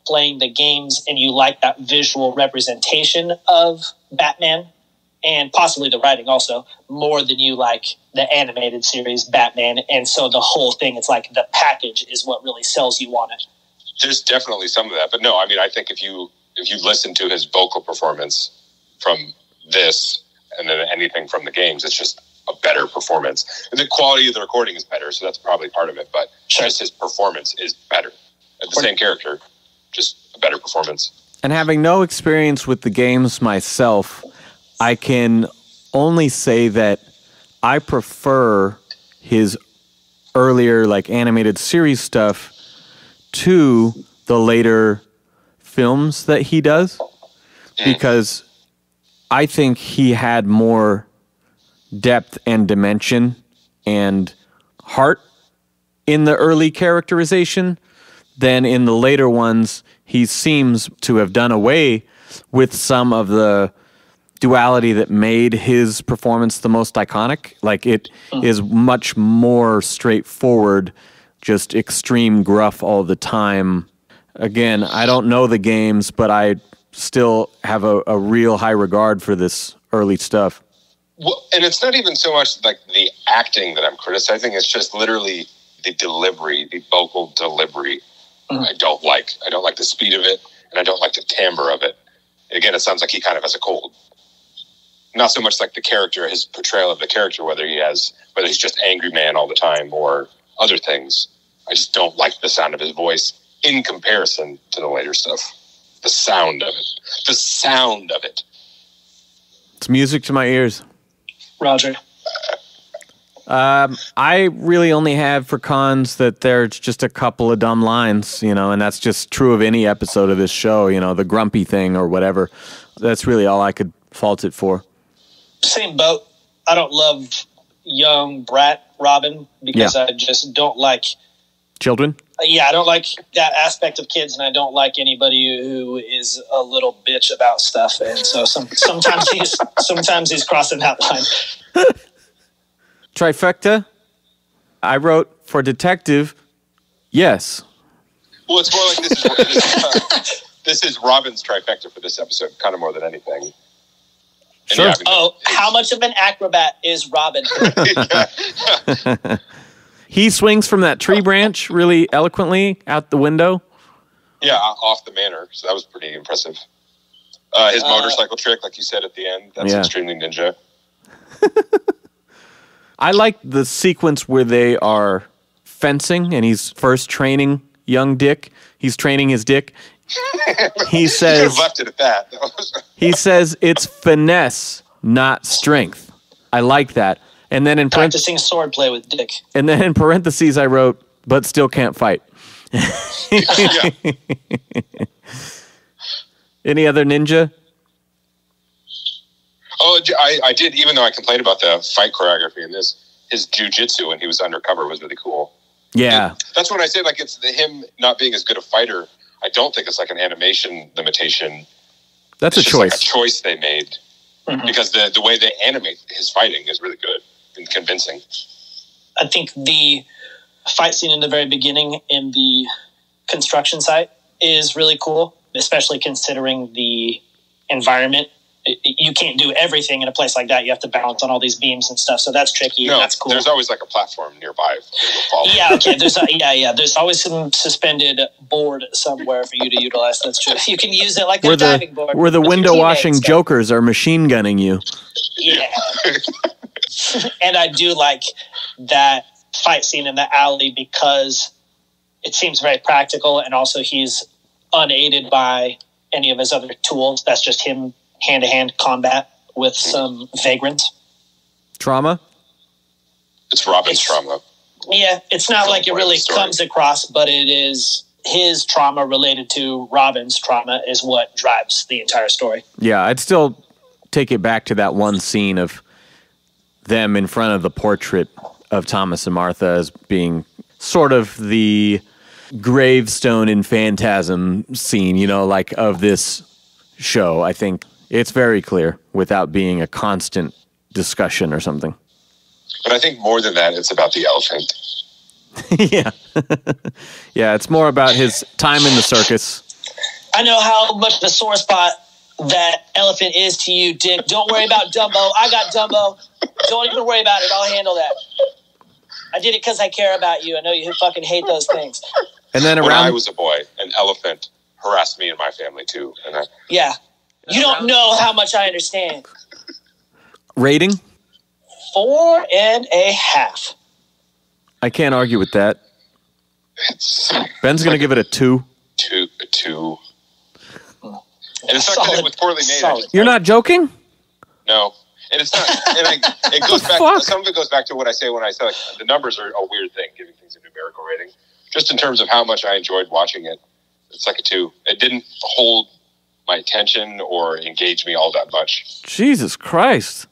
playing the games and you like that visual representation of Batman and possibly the writing also more than you like the animated series Batman and so the whole thing it's like the package is what really sells you on it. There's definitely some of that, but no, I mean, I think if you if you listen to his vocal performance from this and then anything from the games, it's just a better performance. And the quality of the recording is better, so that's probably part of it. But Sure. just his performance is better. The same character, just a better performance. And having no experience with the games myself, I can only say that I prefer his earlier like animated series stuff to the later films that he does mm. because I think he had more depth and dimension and heart in the early characterization than in the later ones he seems to have done away with some of the duality that made his performance the most iconic. Like it is much more straightforward, just extreme gruff all the time. Again, I don't know the games, but I still have a, a real high regard for this early stuff. Well, and it's not even so much like the acting that I'm criticizing. It's just literally the delivery, the vocal delivery. Mm-hmm. I don't like. I don't like the speed of it, and I don't like the timbre of it. Again, it sounds like he kind of has a cold. Not so much like the character, his portrayal of the character, whether he has, whether he's just angry man all the time or other things. I just don't like the sound of his voice in comparison to the later stuff. The sound of it. The sound of it. It's music to my ears. Roger. Um, I really only have for cons that there's just a couple of dumb lines, you know, and that's just true of any episode of this show, you know, the grumpy thing or whatever. That's really all I could fault it for. Same boat. I don't love young brat Robin because Yeah. I just don't like. Children? Yeah, I don't like that aspect of kids, and I don't like anybody who is a little bitch about stuff. And so some, sometimes he's [laughs] sometimes he's crossing that line. Trifecta? I wrote for detective, yes. Well, it's more like this is this is, uh, this is Robin's trifecta for this episode, kind of more than anything. And Sure. yeah, I mean, Oh, how much of an acrobat is Robin? [laughs] [laughs] He swings from that tree branch really eloquently out the window. yeah, off the manor. So that was pretty impressive. Uh, his Uh, motorcycle trick, like you said at the end, that's Yeah. extremely ninja. [laughs] I like the sequence where they are fencing and he's first training young Dick. He's training his dick. He says left it at that. That [laughs] he says it's finesse, not strength. I like that. And then in parentheses, Practicing swordplay with Dick. and then in parentheses I wrote, but still can't fight. [laughs] Any other ninja? Oh, I, I did. Even though I complained about the fight choreography and this, his jujitsu when he was undercover was really cool. Yeah. That's when I say like it's the, him not being as good a fighter. I don't think it's like an animation limitation. That's a It's just like choice. a choice they made Mhm. because the the way they animate his fighting is really good and convincing. I think the fight scene in the very beginning in the construction site is really cool, especially considering the environment. I- You can't do everything in a place like that. You have to balance on all these beams and stuff. So that's tricky. and No, that's cool. there's always like a platform nearby. for people to follow. Yeah, okay. There's a, yeah, yeah. There's always some suspended board somewhere for you to utilize. That's true. You can use it like Where a diving board. where the window washing teammates. jokers are machine gunning you. Yeah. [laughs] and I do like that fight scene in the alley because it seems very practical and also he's unaided by any of his other tools. That's just him hand to hand combat with some vagrants. Trauma? It's Robin's It's- trauma. Yeah, it's not like it really story. comes across, but it is his trauma related to Robin's trauma is what drives the entire story. Yeah, I'd still take it back to that one scene of them in front of the portrait of Thomas and Martha as being sort of the gravestone in phantasm scene, you know, like of this show. I think it's very clear without being a constant discussion or something. But I think more than that, it's about the elephant. [laughs] yeah. [laughs] yeah, it's more about his time in the circus. I know how much of a sore spot that elephant is to you, Dick. Don't worry about Dumbo. I got Dumbo. Don't even worry about it. I'll handle that. I did it because I care about you. I know you fucking hate those things. And then When I was a boy, an elephant harassed me and my family too. And I, Yeah. You don't know how much I understand. rating, Four and a half. I can't argue with that. it's Ben's going to give it a 2. two, two. And it's not because Solid. it was poorly made. I Solid. just- You're not joking? No, and it's not. And I, it goes back. fuck? Some of it goes back to what I say when I say like, the numbers are a weird thing, giving things a numerical rating. Just in terms of how much I enjoyed watching it, it's like a two. It didn't hold my attention or engage me all that much. Jesus Christ.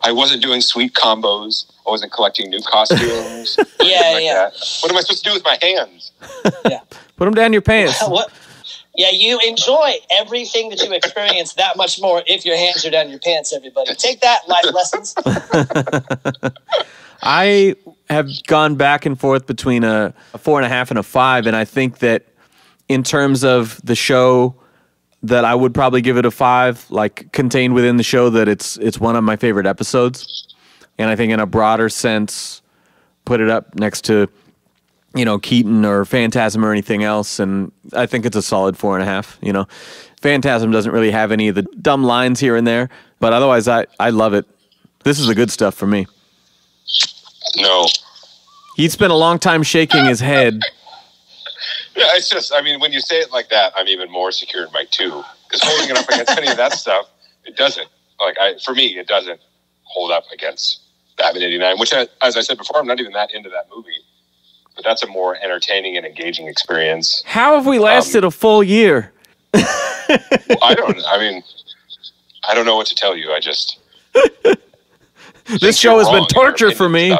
I wasn't doing sweet combos. I wasn't collecting new costumes. [laughs] Yeah, like yeah. that. What am I supposed to do with my hands? [laughs] Put them down your pants. [laughs] what Yeah, you enjoy everything that you experience that much more if your hands are down your pants, everybody. Take that, life lessons. I have gone back and forth between a, a four and a half and a five, and I think that in terms of the show, that I would probably give it a five, like contained within the show, that it's it's one of my favorite episodes, and I think in a broader sense, put it up next to you know Keaton or Phantasm or anything else, and I think it's a solid four and a half. You know, Phantasm doesn't really have any of the dumb lines here and there, but otherwise, I I love it. This is the good stuff for me. No. He'd spent a long time shaking his head. Yeah, it's just, I mean, when you say it like that, I'm even more secure in my two. Because holding it up against any of that stuff, it doesn't. Like, I, for me, it doesn't hold up against Batman 89, which, I, as I said before, I'm not even that into that movie. But that's a more entertaining and engaging experience. How have we lasted um, a full year? I don't, I mean, I don't know what to tell you. I just. [laughs] This show has been torture for me. [laughs]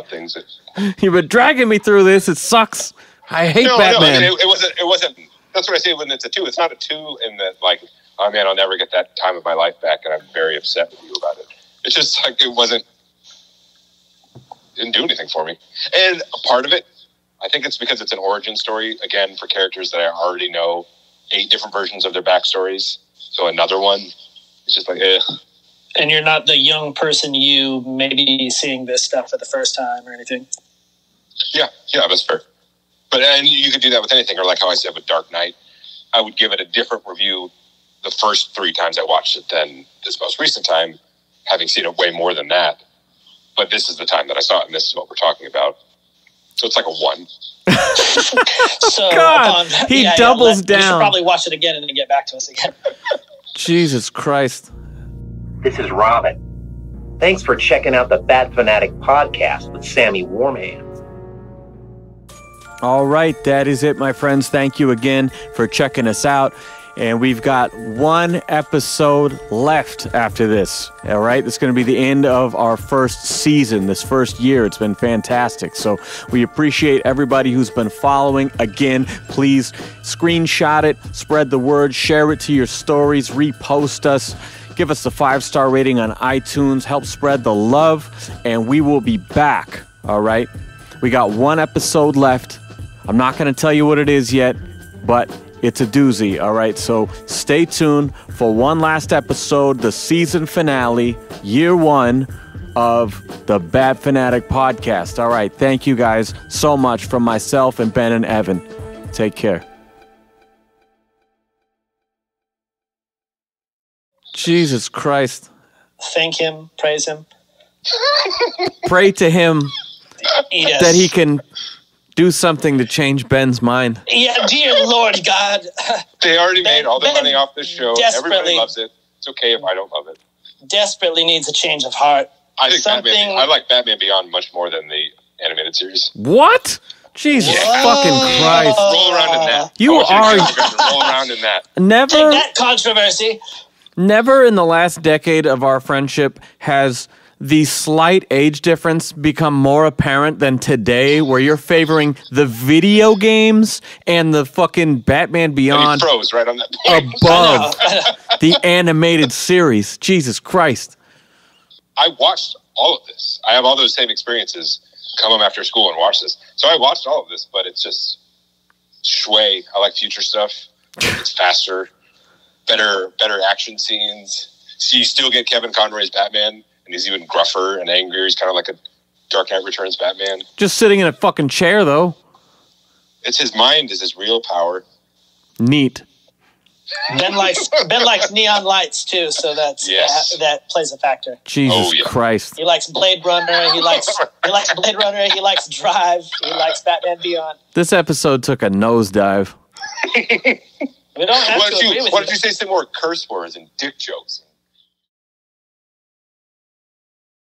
You've been dragging me through this. It sucks. I hate no, no, I mean, it, it wasn't. It wasn't. That's what I say when it's a two. It's not a two in that like, oh man, I'll never get that time of my life back, and I'm very upset with you about it. It's just like it wasn't. Didn't do anything for me, and a part of it, I think it's because it's an origin story again for characters that I already know eight different versions of their backstories. So another one, it's just like, eh. and you're not the young person you maybe seeing this stuff for the first time or anything. Yeah, yeah, that's fair. But uh, and you could do that with anything, or like how I said with Dark Knight, I would give it a different review the first three times I watched it than this most recent time, having seen it way more than that. But this is the time that I saw it, and this is what we're talking about. So it's like a one. [laughs] So God, upon- he doubles You down. You should probably watch it again and then get back to us again. [laughs] [laughs] Jesus Christ. This is Robin. Thanks for checking out the Bat Fan Addict podcast with Sammy Warm Hands. All right, that is it, my friends. Thank you again for checking us out. And we've got one episode left after this. All right, it's going to be the end of our first season, this first year. It's been fantastic. So we appreciate everybody who's been following. Again, please screenshot it, spread the word, share it to your stories, repost us. Give us a five star rating on iTunes, help spread the love, and we will be back. All right. We got one episode left. I'm not going to tell you what it is yet, but it's a doozy. All right. So stay tuned for one last episode, the season finale, year one of the Bat Fan Addict podcast. All right. Thank you guys so much from myself and Ben and Evan. Take care. Jesus Christ. Thank him, praise him. Pray to him Yes. that he can do something to change Ben's mind. Yeah, dear Lord God, They already Ben- made all the Ben money off this show. Everybody loves it. It's okay if I don't love it. desperately needs a change of heart. I think Something- Batman. I like Batman Beyond much more than the animated series. What? Jesus fucking Christ. Roll around in that. You are- to roll around in that. Take Never that controversy. never in the last decade of our friendship has the slight age difference become more apparent than today where you're favoring the video games and the fucking Batman Beyond froze right on that point. [laughs] above the animated series. Jesus Christ. I watched all of this. I have all those same experiences. Come home after school and watch this. So I watched all of this, but it's just shui. I like future stuff. It's faster, better, better action scenes. So you still get Kevin Conroy's Batman, and he's even gruffer and angrier. He's kind of like a Dark Knight Returns Batman. Just sitting in a fucking chair though. It's his mind is his real power. Neat. Ben likes Ben likes neon lights too, so that's Yes. that, that plays a factor. Jesus Oh, yeah. Christ. He likes Blade Runner. He likes he likes Blade Runner. He likes Drive. He likes Batman Beyond. This episode took a nosedive. We don't have Why to don't agree you, with why you. don't you say some more curse words and dick jokes?